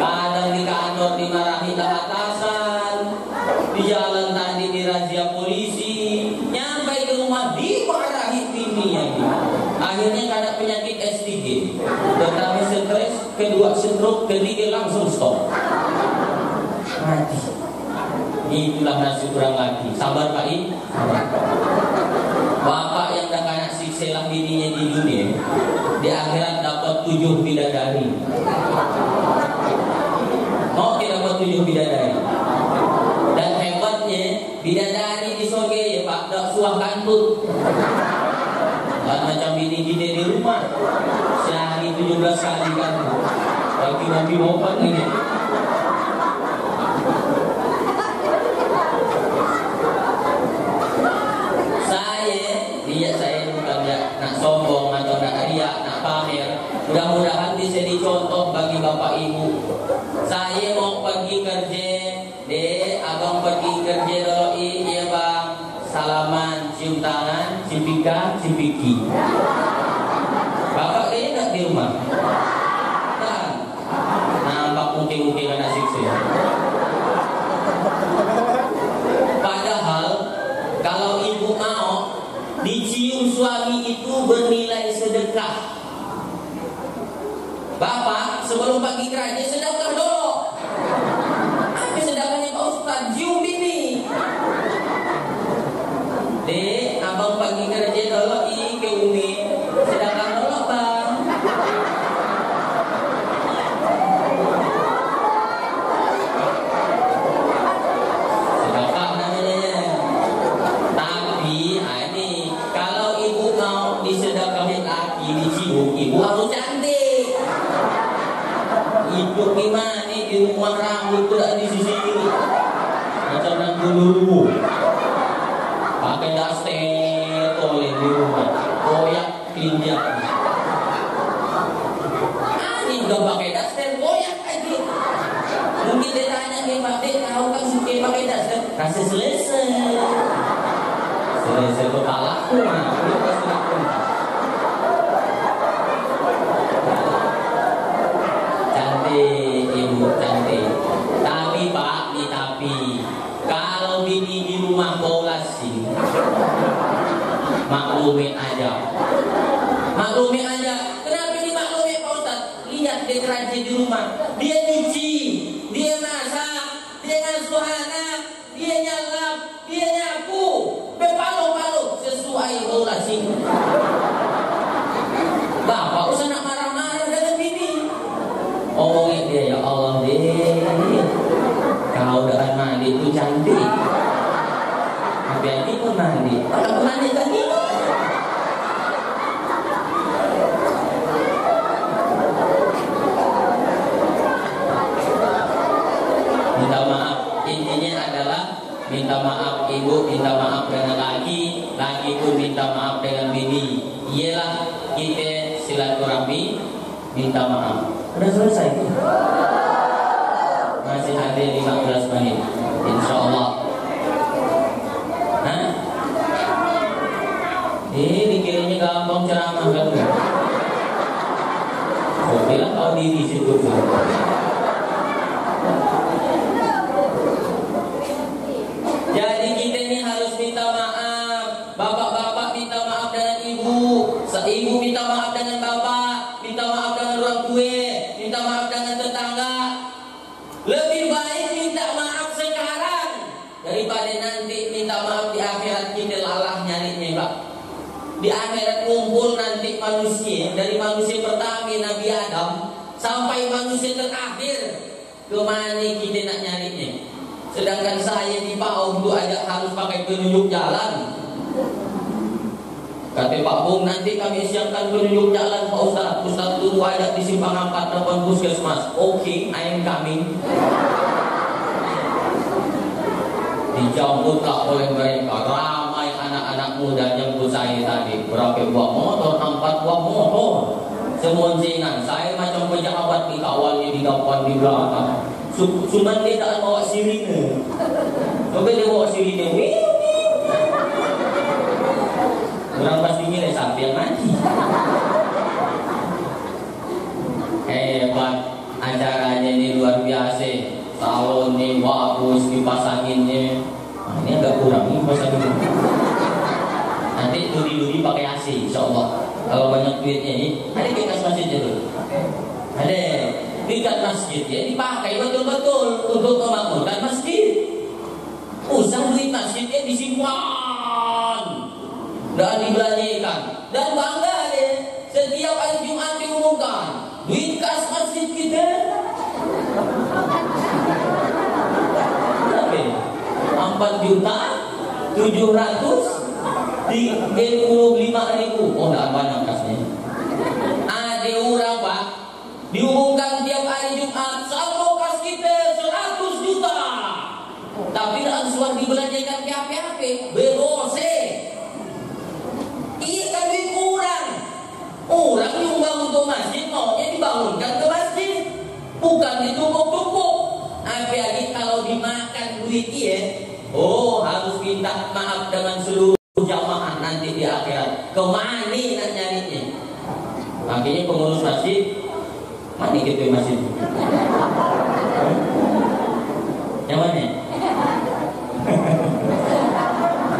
kadang di kantor dimarahi tak atasan di jalan tadi dirazia polisi nyampe di rumah dimarahi bini ya akhirnya karena penyakit S3 pertama stres stroke ketiga langsung stop. Mati itulah nasi kurang lagi. Sabar Pak I. Bapak yang dah kena siksa lah bininya di dunia Di akhirat dapat tujuh bidadari. Mau tidak dapat tujuh bidadari. Dan hebatnya Bidadari di soge ya Pak. Tak suah kantut. Dan macam bini-bini di rumah. Sehari 17 kali kan Lagi mobil obat ini Iya saya bukan ya nak sombong atau nak riak, nak pamer. Mudah-mudahan bisa dicontoh bagi bapak ibu. Saya mau pergi kerja, deh abang pergi kerja dulu iya bang. Salaman, cium tangan, cipika, cipiki. Bapak kayaknya nggak di rumah. Nah, nampak mungkin-mungkin anak siksa. Padahal kalau ibu mau dicium suami itu bernilai sedekah. Bapak sebelum pagi kerja sedekah dulu. Apa sedekahnya Pak Ustaz? Cium bini. Dek, abang pagi kerja dulu i ke Umi. Sedekah dulu bang. Sedekah namanya. Tapi ah, ini kalau ibu mau disedekahin laki dicium, ibu harus cantik. Ibu gimana di rumah rambut tidak di sisi kiri. Macam nak dulu. Pakai daster oleh di rumah. Koyak tinjak. Ah, ini nggak pakai daster, koyak aja. Mungkin dia tanya ke Pak Dek, tahu kan suka pakai daster? Kasih selesai. Selesai kepala aku mah, belum kasih aku. Cantik, ibu cantik. Tapi Pak, nih tapi kalau bini di rumah polasi, maklumin aja. Maklumin aja. Kenapa ini maklumin Pak Ustaz? Lihat dia rajin di rumah. Dia nyuci, dia masak, dia ngasuh anak, dia nyalap, dia nyapu, bepalo-palo sesuai polasi. Bapak usah nak marah-marah dengan bini. Omongin dia ya Allah deh. Kau dengan mandi itu cantik. Tapi ini pun mandi. Kalau mandi tadi. Minta maaf. Intinya adalah minta maaf ibu, minta maaf dengan laki, laki pun minta maaf dengan bini. Ialah kita silaturahmi, minta maaf. Udah selesai. Masih ada 15 menit. Insya Allah. Hah? Eh, dikiranya gampang ceramah kan? bilang tahu diri situ. Jadi kita ini harus minta maaf. Bapak-bapak minta maaf dengan ibu. Ibu minta maaf dengan bapak. Minta maaf dengan orang tua. Minta maaf dengan tetangga. Lebih baik minta maaf sekarang daripada nanti minta maaf di akhirat kita lalah nyarinya, Pak. Di akhirat kumpul nanti manusia dari manusia pertama Nabi Adam sampai manusia terakhir ke mana kita nak nyarinya? Sedangkan saya di PAU itu aja harus pakai penunjuk jalan. Kata Pak Bung nanti kami siapkan penunjuk jalan Pak Ustaz. Ustaz tunggu ada di simpang 4 depan puskesmas. Oke, okay, I am coming. Dijemputlah oleh mereka ramai anak-anak muda yang saya tadi. Berapa buah motor, empat buah motor. Semua zingan. Saya macam pejabat di kawalnya di depan di belakang. Cuma dia tak bawa sirine. Coba dia bawa sirine. Wih, Pasti nilai sampai yang mati. Hebat acaranya ini luar biasa. Salon nih bagus dipasanginnya. Nah, ini agak kurang nih pasangin. Nanti duri-duri pakai AC, insya Allah. Kalau banyak duitnya ini, ada bekas masjid itu. Ada tingkat masjid ya dipakai betul-betul untuk memakmurkan masjid. Usah duit masjidnya disimpan dan dibelanjakan dan bangga deh setiap hari Jumat diumumkan. Duit kas masjid kita. Empat juta tujuh ratus tiga puluh lima ribu. Oh tidak banyak kasnya ada orang pak. Diumumkan tiap hari Jumat saldo kas kita seratus juta. Tapi tidak sudah dibelanjakan ke apa-apa berose Iya kan duit kurang. Orang nyumbang untuk masjid maunya dibangunkan ke masjid. Bukan ditumpuk-tumpuk. Apalagi kalau dimakan duit iya. Oh harus minta maaf dengan seluruh jamaah nanti di akhirat. Ke mana nak nyarinya? Makanya pengurus masjid mana gitu masjid? Yang mana?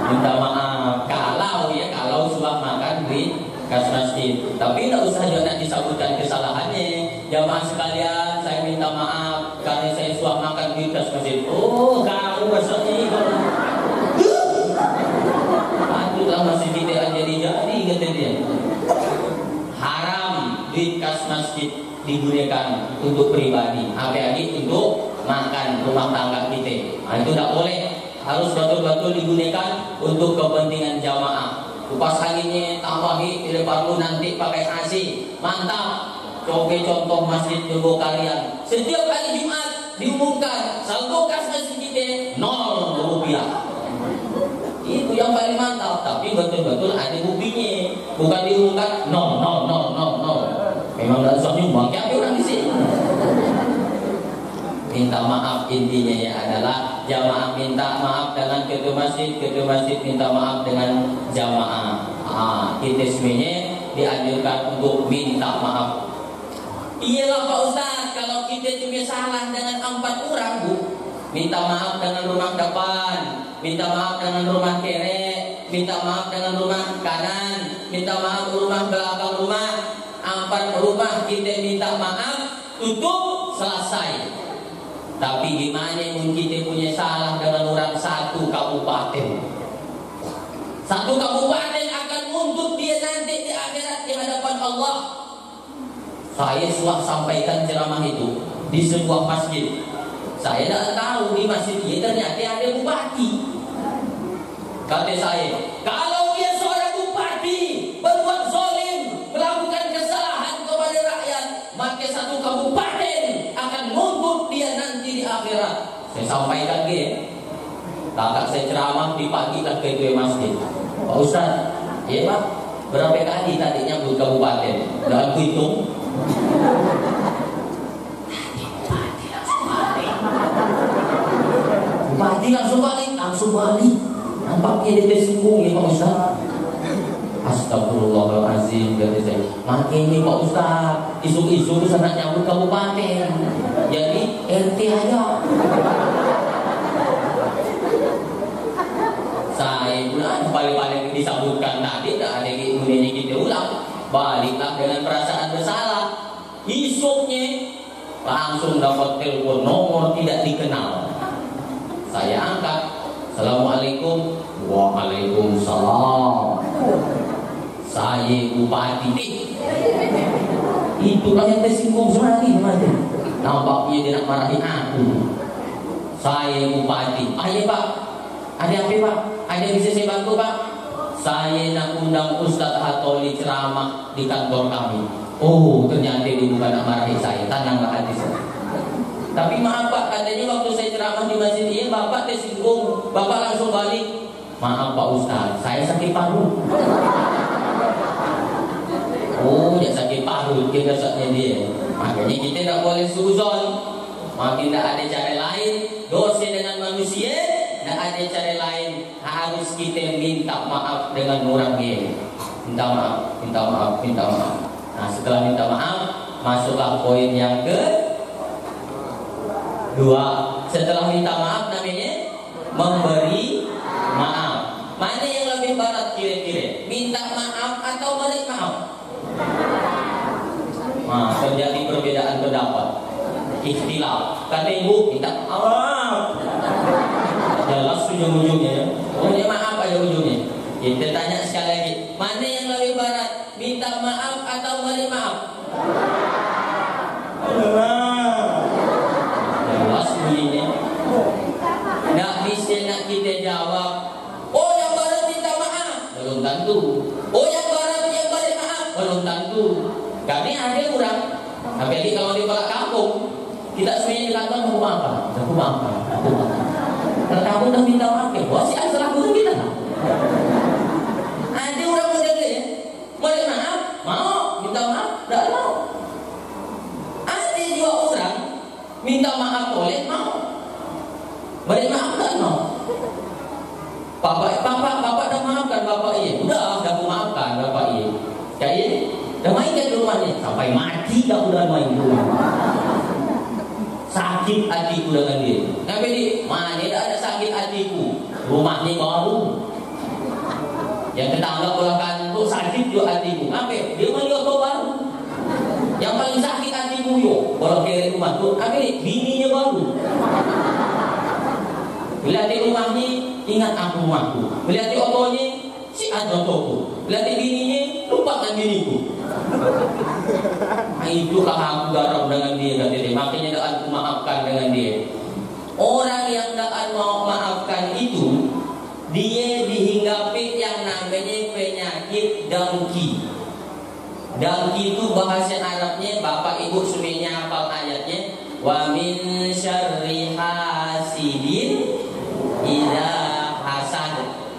Minta maaf kalau ya kalau sudah makan di kas masjid. Tapi tidak usah juga disebutkan kesalahannya. Jamaah sekalian, saya minta maaf karena saya sudah makan di kas masjid. Oh, kamu ini kalau Patutlah masih tidak jadi jadi kata dia. Haram di kas masjid digunakan untuk pribadi, apalagi untuk makan rumah tangga kita. Nah, itu tidak boleh harus betul-betul digunakan untuk kepentingan jamaah. Kupas anginnya tambahi tidak perlu nanti pakai AC. Mantap. Coba contoh masjid tunggu kalian. Setiap hari Jumat diumumkan saldo kas masjid kita nol rupiah. Itu yang paling mantap. Tapi betul-betul ada buktinya. Bukan diumumkan nol nol nol nol. Memang tidak usah nyumbang. Tapi orang di sini minta maaf intinya ya adalah jamaah minta maaf dengan ketua masjid ketua masjid minta maaf dengan jamaah ah kita semuanya dianjurkan untuk minta maaf iyalah Pak Ustaz kalau kita cuma salah dengan empat orang bu minta maaf dengan rumah depan minta maaf dengan rumah kiri minta maaf dengan rumah kanan minta maaf rumah belakang rumah empat rumah kita minta maaf tutup selesai tapi gimana mungkin kita punya salah dengan orang satu kabupaten? Satu kabupaten akan untuk dia nanti di akhirat di hadapan Allah. Saya sudah sampaikan ceramah itu di sebuah masjid. Saya tidak tahu di masjid ini ternyata ada bupati. Kata saya, kalau Saya sampaikan dia. Kakak saya ceramah di pagi kan ke dua masjid. Pak Ustaz, iya Pak, berapa kali tadi nyambut kabupaten? Udah aku hitung. Bupati langsung balik, langsung balik. Nampaknya dia tersinggung ya Pak Ustaz. Astagfirullahaladzim, kata saya. Makanya Pak Ustaz, isu-isu itu sangat nyambut kabupaten. Jadi RT aja. Saya pula paling-paling disambutkan tadi, tak ada kemudian kita ulang. Baliklah dengan perasaan bersalah. Isuknya langsung dapat telepon nomor tidak dikenal. Saya angkat. Assalamualaikum. Waalaikumsalam. Saya bupati itulah yang tersinggung sekali nampak dia nak marahi aku saya bupati ya pak ada apa pak ada yang bisa saya bantu pak saya nak undang Ustaz Hatoli ceramah di kantor kami oh ternyata dia bukan nak marahi saya tenanglah hati saya tapi maaf pak katanya waktu saya ceramah di masjid ini bapak tersinggung bapak langsung balik maaf pak Ustaz saya sakit paru Oh, dia sakit paru ke dasarnya dia. Makanya kita tak boleh suzon. Makin tak ada cara lain. Dosa dengan manusia. Tak ada cara lain. Harus kita minta maaf dengan orang dia. Minta maaf, minta maaf, minta maaf. Nah, setelah minta maaf, masuklah poin yang ke dua. Setelah minta maaf namanya memberi maaf. Mana yang lebih berat kira-kira? Minta maaf atau balik maaf? Nah, terjadi perbedaan pendapat. Ikhtilaf. Kata ibu, minta maaf. Jelas ujung-ujungnya ya maaf aja ujungnya. Kita tanya sekali lagi, mana yang lebih berat? Minta maaf atau balik maaf? Jelas bunyinya. Tidak bisa nak kita jawab. Oh, yang berat minta maaf. Belum tentu. Oh, yang berat yang balik maaf. Belum tentu. Kami ada kurang. Tapi kalau di bawah kampung, kita semuanya di kantor mau apa? Aku apa? Aku? Kalau kamu dah minta maaf, wah si asal minta maaf boleh mau, boleh maaf tidak mau. Bapak, bapak, bapak dah maafkan bapak iya, udah, dah maafkan bapak iya. Kayak Dah main kan di rumahnya sampai mati dah udah main di rumah. Sakit hatiku dengan dia. Sampai di mana dah ada sakit hatiku. Rumahnya baru. Yang tetangga belakang itu sakit juga hatiku. Sampai dia melihat baru. Yang paling sakit hatiku yo. Kalau kira rumah tu, sampai bininya baru. Bila di rumahnya ingat aku rumahku. Bila di otonya si ada toko. Bila di bininya lupakan diriku. Nah, itukah aku garap dengan dia kata dia. Makanya tak aku maafkan dengan dia. Orang yang tak mau maafkan itu dia dihinggapi yang namanya penyakit dengki. Dengki itu bahasa Arabnya Bapak Ibu semuanya apa ayatnya? Wa min syarri hasidin idza hasad.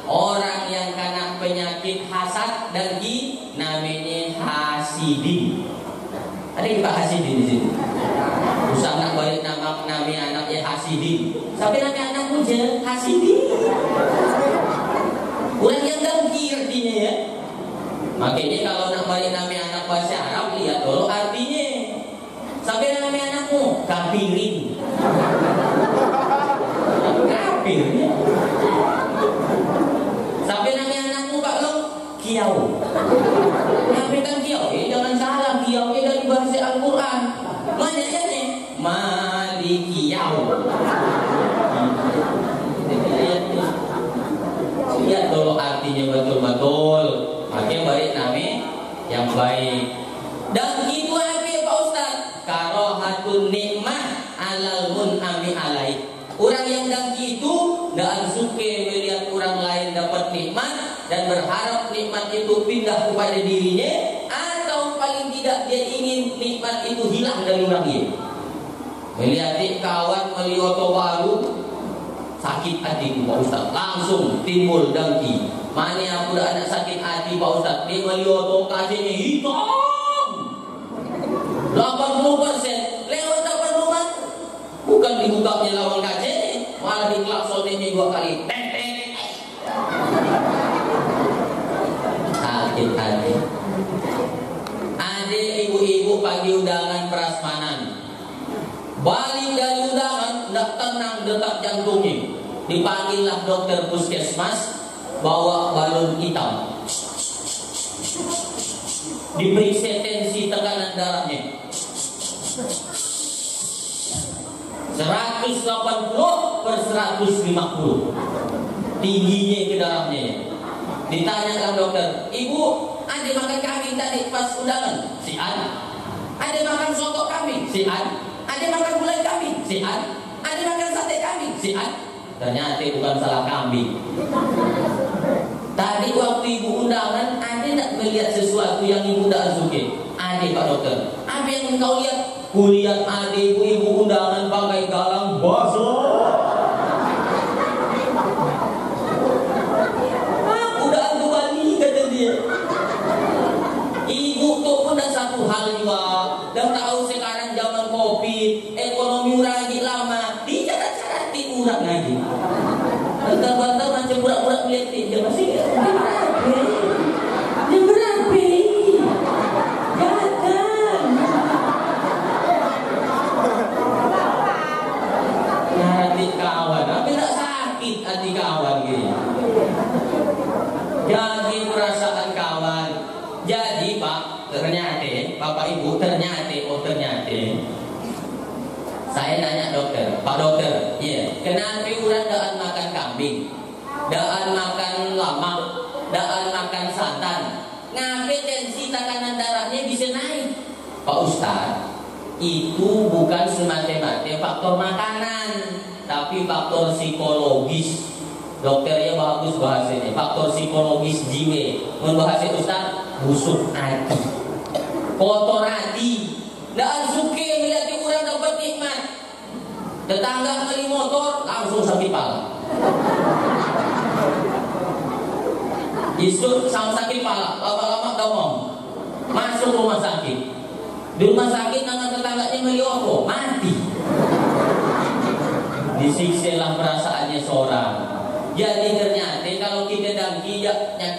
Orang yang kena penyakit hasad dengki namanya hasidin. Ada yang Pak Hasidin di sini? Usah nak balik nama nama anaknya Hasidin. Sampai nama anak muda Hasidin. Orang yang dengki artinya ya. Makanya kalau nak balik nama anak bahasa Arab lihat dulu artinya. Sampai nama anakmu kafirin. Kafir ya. Sampai nama anakmu Pak Long kiau. Nabi kan kiau, eh, jangan salah kiau eh, dari bahasa Al-Quran. Mana ayatnya? Malikiyau. Lihat dulu artinya betul-betul. Yang baik. Dan itu apa Pak Ustaz? Karohatun nikmah alal mun'ami alaih. Orang yang dengki itu dan suka melihat orang lain dapat nikmat dan berharap nikmat itu pindah kepada dirinya atau paling tidak dia ingin nikmat itu hilang dari orang dia. Melihat kawan melihat baru sakit hati Pak Ustaz langsung timbul dengki. Mana yang pula anak sakit hati Pak Ustaz? Dia melihat tong kakinya hitam. 80 persen. Lewat 80 persen. Bukan dibukanya lawan kaca Malah diklaksoninnya dua kali. Tek Sakit hati. Ada ibu-ibu pagi undangan prasmanan Balik dari undangan Tidak tenang detak jantungnya Dipanggillah dokter puskesmas bawa balon hitam. Diperiksa tensi tekanan darahnya 180 per 150 tingginya ke dalamnya. Ditanya sama dokter ibu ada makan kambing tadi pas undangan? Si An. Ada makan soto kambing? Si An. Ada makan gulai kambing? Si An. Ada makan sate kambing? Si An ternyata itu bukan salah kambing. Tadi waktu ibu undangan, ada tak melihat sesuatu yang ibu tak suka. Ada pak dokter, apa yang kau lihat? Kulihat ante ibu-ibu undangan pakai galang basuh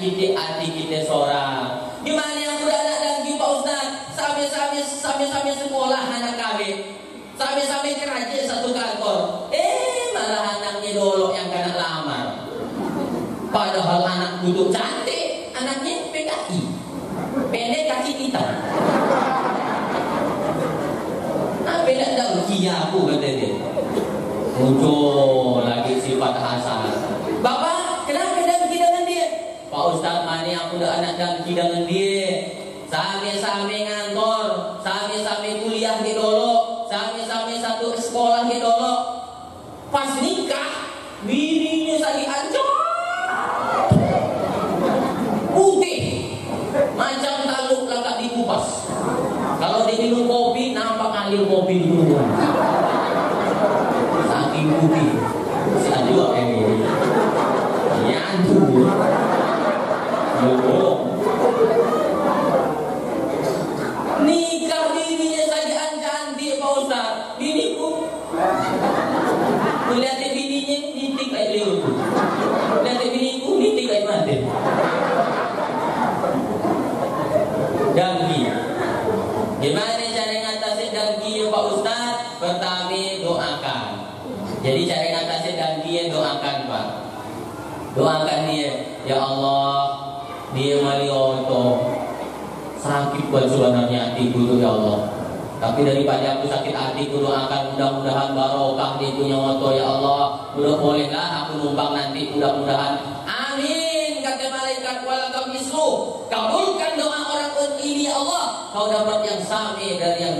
titik hati kita so.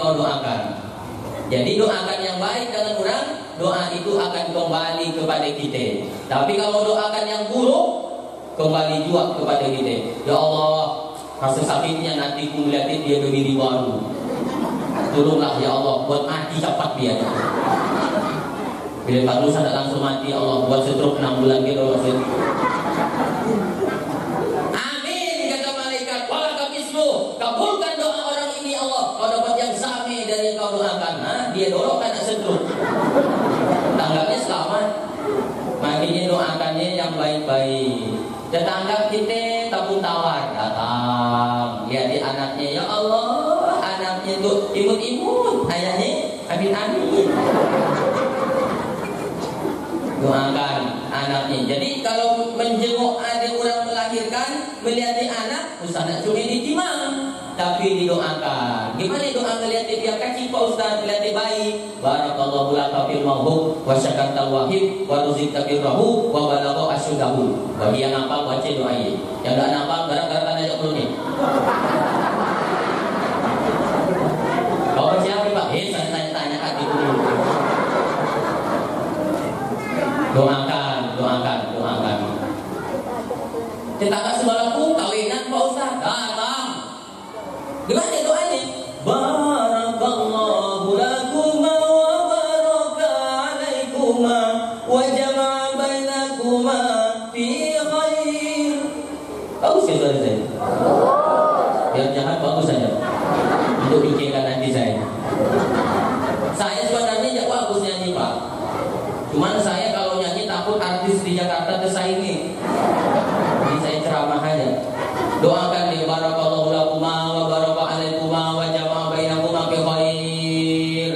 engkau doakan. Jadi doakan yang baik dengan orang, doa itu akan kembali kepada kita. Tapi kalau doakan yang buruk, kembali juga kepada kita. Ya Allah, rasa sakitnya nanti ku melihatnya dia berdiri baru. Tolonglah ya Allah, buat mati cepat dia. Bila baru saya langsung mati, ya Allah buat setruk 6 bulan gitu. baik-baik. Tetangga kita tamu tawar datang. Ya di anaknya ya Allah anaknya itu imut-imut ayahnya amin amin doakan anaknya. Jadi kalau menjenguk ada orang melahirkan melihat di anak usah nak di dijima tapi didoakan. Gimana doa melihat di pihak kaki Ustaz melihat bayi? Barakallahu laka fil mahub wa syakartal wahib wa ruzikta birrahu wa balagha asyudahu. Bagi yang apa baca doa ini. Yang tak nampak gara-gara tanya jawab dulu ni. Kau baca apa Pak? Eh, saya tanya-tanya hati dulu. Doakan, doakan, doakan. Tetangga sebelahku kawinan Pak Ustaz. Datang. Gimana doanya? Barakallahu lakuma wa baraka alaikuma wa jama'a bainakuma fi khair. Bagus ya suara saya? Yang jahat bagus saja. Untuk pikirkan nanti saya. Saya sebenarnya tidak bagus nyanyi Pak. Cuman saya kalau nyanyi takut artis di Jakarta tersaingi. Jadi saya ceramah aja. Doakan di barakallahu lakuma wa baraka alaikuma wa jama'a bainakuma fi khair.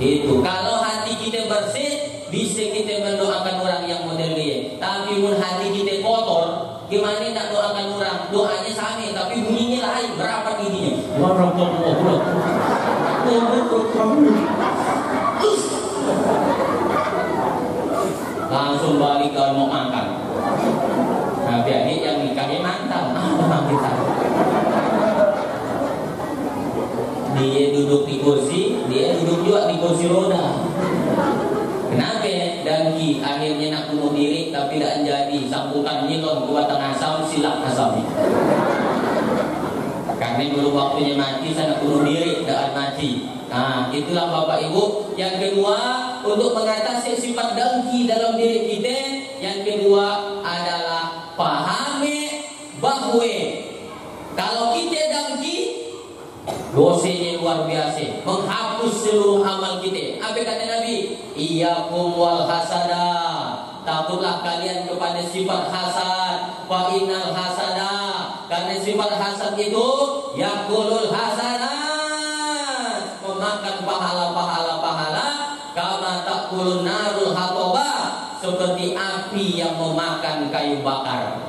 Itu kalau hati kita bersih bisa kita mendoakan orang yang model dia. Tapi mun hati kita kotor, gimana nak doakan orang? Doanya sama tapi bunyinya lain. Berapa giginya? Barakallahu Langsung balik ke mau makan. Nah, biar yang nikahnya mantap. Ah, kita. Dia duduk di kursi, dia duduk juga di kursi roda. Kenapa? Dangki akhirnya nak bunuh diri tapi tidak jadi. Sambutan nyelon dua tengah asam silap asamnya. Karena belum waktunya mati saya nak bunuh diri tidak mati. Nah, itulah Bapak Ibu. Yang kedua, untuk mengatasi sifat dengki dalam diri kita, yang kedua adalah pahami bahwa kalau kita dengki, dosanya luar biasa, menghapus seluruh amal kita. Apa kata Nabi? Iyakum wal hasada. Takutlah kepada sifat hasad. Fa innal hasada. Karena sifat hasad itu yakulul hasanat memakan pahala-pahala pahala kama takulun narul hatoba seperti api yang memakan kayu bakar.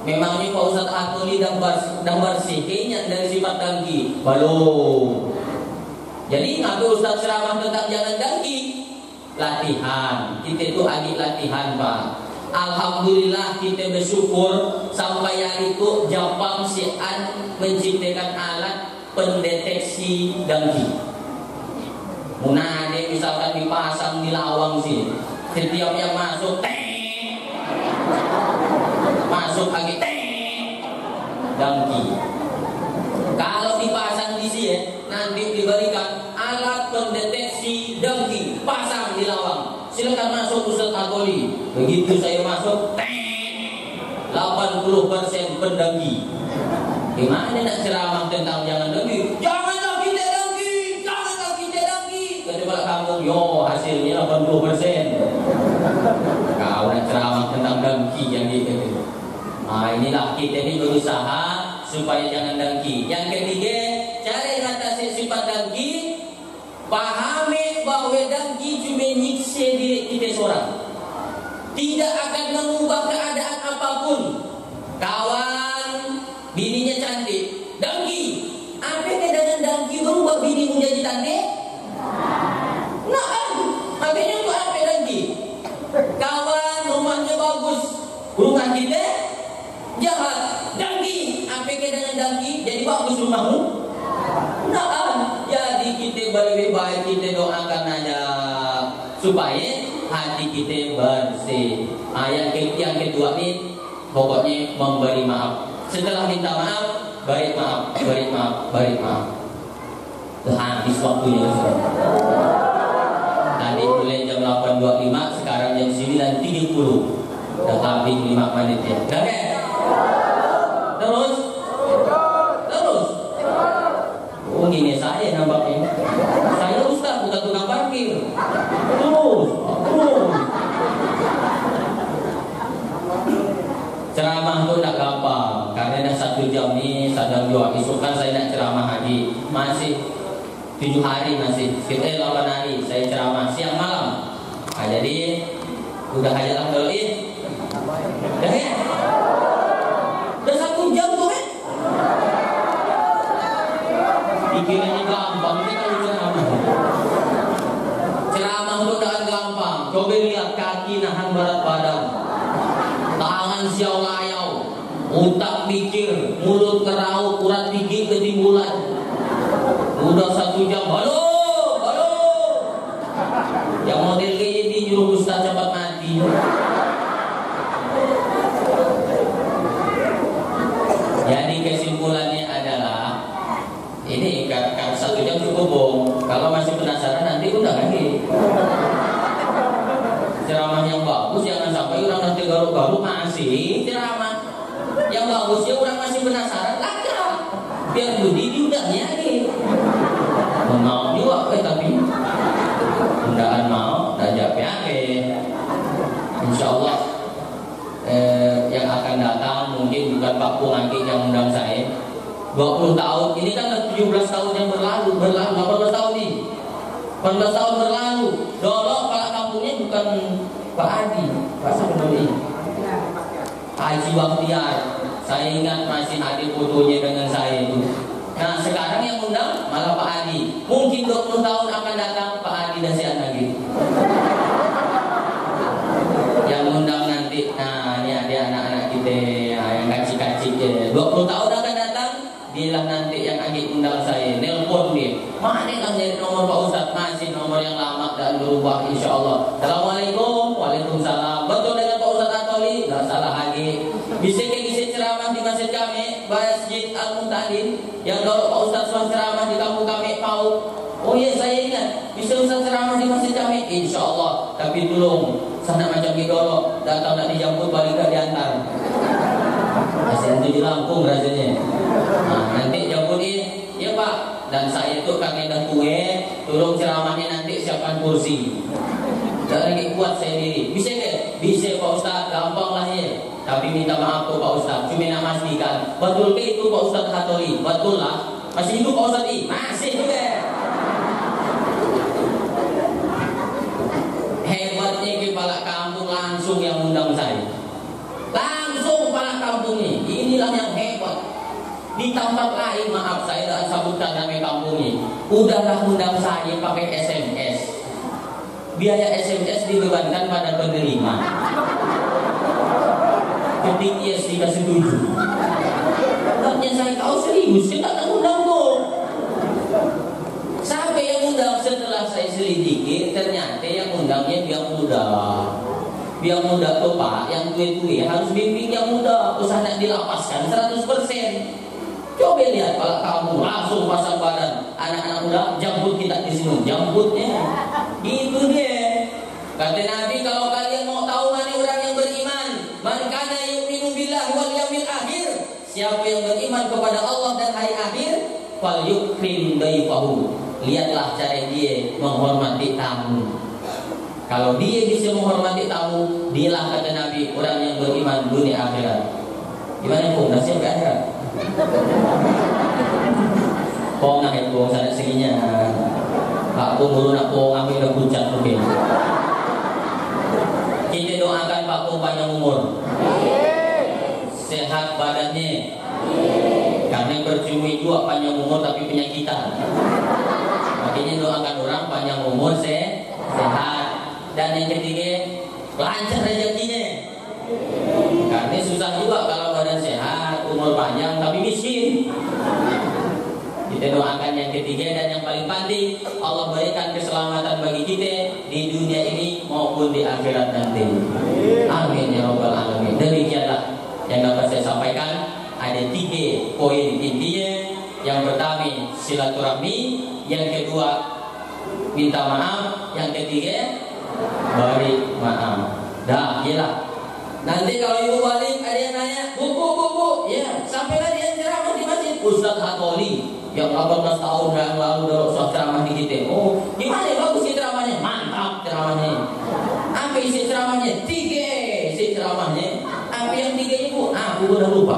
Memangnya Pak Ustaz Atuli dan bersih, dan bersihnya dari sifat dengki? Belum. Jadi ngapa Ustaz ceramah tentang jangan dengki? Latihan. Kita itu adik latihan Pak. Alhamdulillah kita bersyukur sampai hari itu Jepang si An menciptakan alat pendeteksi dengki. Munade misalkan dipasang di lawang sih, setiap yang masuk teng, masuk lagi teng, dengki. Kalau dipasang di sini, nanti diberikan alat pendeteksi dengki, pasang di lawang. Silakan masuk Ustaz Agoli. Begitu saya masuk, teng, 80% pendengki. Gimana nak ceramah tentang jangan dengki? Janganlah kita dengki, janganlah kita dengki. Kata balik kampung, yo hasilnya 80 persen. Kau nak ceramah tentang dengki yang itu. Nah inilah kita ini berusaha supaya jangan dengki. Yang ketiga, cara mengatasi sifat dengki, pahami bahwa cuma nyiksa diri kita seorang. Tidak akan mengubah keadaan apa pun. Kawan Bininya cantik, dengki. Apa dengan dengki berubah bini menjadi cantik? Nah, makanya untuk apa dengki? Kawan rumahnya bagus, rumah kita jahat, dengki. Apa dengan dengki jadi bagus rumahmu? Nah, kita lebih baik kita doakan aja supaya hati kita bersih. Ayat yang kedua ini pokoknya memberi maaf setelah minta maaf, beri maaf, beri maaf, beri maaf. Habis waktunya Tadi mulai jam 8.25, sekarang jam 9.30. Udah habis 5 menit ya. Oke? Terus? Terus? Oh gini saya nampaknya. Saya ustaz bukan tukang parkir. Terus, terus. Ceramah itu tidak gampang Karena dah satu jam ni Sadang jua Esok kan saya nak ceramah lagi Masih tujuh hari masih. Kita 8 hari saya ceramah siang malam. Nah, jadi udah lah kalau ini udah ya udah satu jam tuh kan pikirannya gampang ini kalau ceramah ceramah itu udah gampang coba lihat kaki nahan berat badan tangan siau layau otak mikir mulut kerau urat gigi ketimbulan Udah satu jam, halo, halo. Yang model kayak ini nyuruh Ustaz cepat mati. Jadi kesimpulannya adalah ini karena satu jam cukup bom. Kalau masih penasaran nanti udah lagi. Ceramah yang bagus jangan sampai orang nanti masih ceramah. Yang bagus ya orang masih penasaran. Laka. Biar budi diudahnya nih mau juga eh tapi undaan mau dan jawabnya Insya Allah eh, yang akan datang mungkin bukan Pak lagi yang undang saya. 20 tahun ini kan 17 tahun yang berlalu berlalu 18 tahun nih. 18 tahun berlalu. Dulu kepala kampungnya bukan Pak Adi Haji Waktiar saya ingat masih ada fotonya dengan saya itu Nah sekarang yang undang malah Pak Adi. Mungkin 20 tahun akan datang Pak Adi dan si lagi. yang undang nanti, nah ini ada anak-anak kita yang kacik-kacik ya. 20 tahun akan datang, dia nanti yang lagi undang saya, nelpon dia. Mana yang jadi nomor Pak Ustaz? Masih nomor yang lama dan berubah insya Allah. Assalamualaikum, Waalaikumsalam. Betul Gak salah lagi. Bisa ceramah di masjid kami, Masjid Al Muntadin yang kalau Pak Ustaz sudah ceramah di kampung kami tahu Oh iya saya ingat. Bisa Ustaz ceramah di masjid kami? Insya Allah Tapi tolong Sana macam gitu Datang nak dijemput balik ke diantar. Masih itu di Lampung rasanya. Nah, Nanti jemputin Ya Pak. Dan saya itu kami dah tua Tolong ceramahnya nanti siapkan kursi. Jangan lagi kuat saya diri. Bisa ke? Bisa Pak Ustaz Gampang lah ya tapi minta maaf ke Pak Ustaz. Cuma nak pastikan, betul ke itu Pak Ustaz Hattori? Betul lah. Masih hidup Pak Ustaz ini? Masih juga. Hebatnya kepala kampung langsung yang undang saya. Langsung kepala kampungnya. Inilah yang hebat. Di tempat lain, maaf saya tak sabutkan nama kampungnya. Udahlah undang saya pakai SMS. Biaya SMS dibebankan pada penerima ketik yes tidak setuju Katanya saya kau serius saya tak undang kok. Sampai yang undang setelah saya selidiki ternyata yang undangnya dia muda. Dia muda tuh pak yang tua-tua harus bimbing yang muda. Usah nak dilapaskan 100% coba lihat kalau kamu langsung pasang badan anak-anak muda jambut kita di sini jambutnya itu dia kata Nabi kalau kalian mau tahu mana orang yang beriman man kana billah wal yaumil akhir. Siapa yang beriman kepada Allah dan hari akhir, fal yukrim daifahu. Lihatlah cara dia menghormati tamu. Kalau dia bisa menghormati tamu, dialah kata Nabi orang yang beriman dunia akhirat. Gimana pun nasib ke akhirat? Kau nak itu sana seginya. Pak dulu nak pung ambil pucat mungkin. Pak Pung panjang umur? Sehat badannya? Karena bercumi juga panjang umur tapi penyakitan makanya doakan orang panjang umur se sehat. Dan yang ketiga lancar rezekinya. Karena susah juga kalau badan sehat umur panjang tapi miskin kita doakan yang ketiga dan yang paling penting Allah berikan keselamatan bagi kita di dunia ini maupun di akhirat nanti. Amin ya robbal alamin. Demikianlah yang dapat saya sampaikan ada tiga poin intinya. Yang pertama silaturahmi, yang kedua minta maaf, yang ketiga beri maaf. Dah, iyalah. Nanti kalau ibu balik ada yang nanya, buku buku, ya sampai lagi yang ceramah di masjid Ustaz Hatoli yang 18 tahun yang lalu udah ceramah di kita. Oh, gimana ya bagus sih ceramahnya? Mantap ceramahnya. Apa isi ceramahnya? Tiga isi ceramahnya. Apa yang tiga ibu? Ah, aku udah lupa.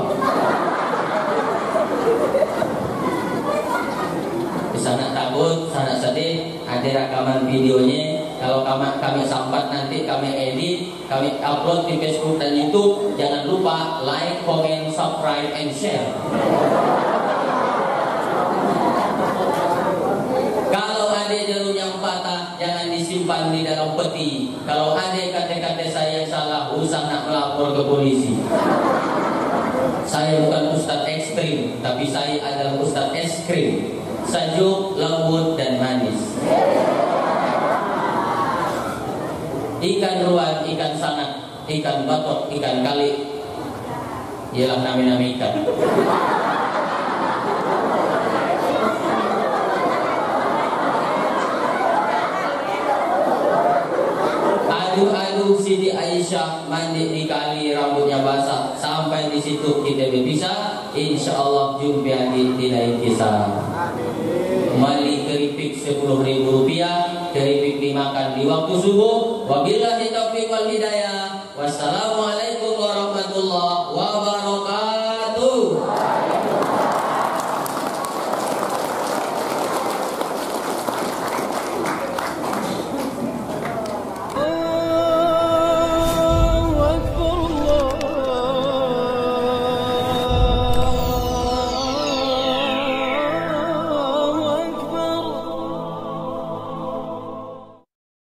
Bisa nak takut, sangat sedih. Ada rekaman videonya. Kalau kami, kami sampat nanti kami edit, kami upload di Facebook dan YouTube. Jangan lupa like, comment, subscribe, and share. Kalau ada jarum yang patah, jangan disimpan di dalam peti. Kalau ada kata-kata saya salah, usah nak melapor ke polisi. Saya bukan ustaz ekstrim, tapi saya adalah ustaz es krim. Sejuk, lembut, dan manis. Ikan ruan, ikan sangat, ikan batok, ikan kali. Ialah nama-nama ikan. Siti Aisyah mandi di kali rambutnya basah sampai di situ kita berpisah. Insya Allah jumpa di, lain kisah. Mali keripik sepuluh ribu rupiah, keripik dimakan di waktu subuh. Wabillahi taufiq wal hidayah. Wabarakatuh.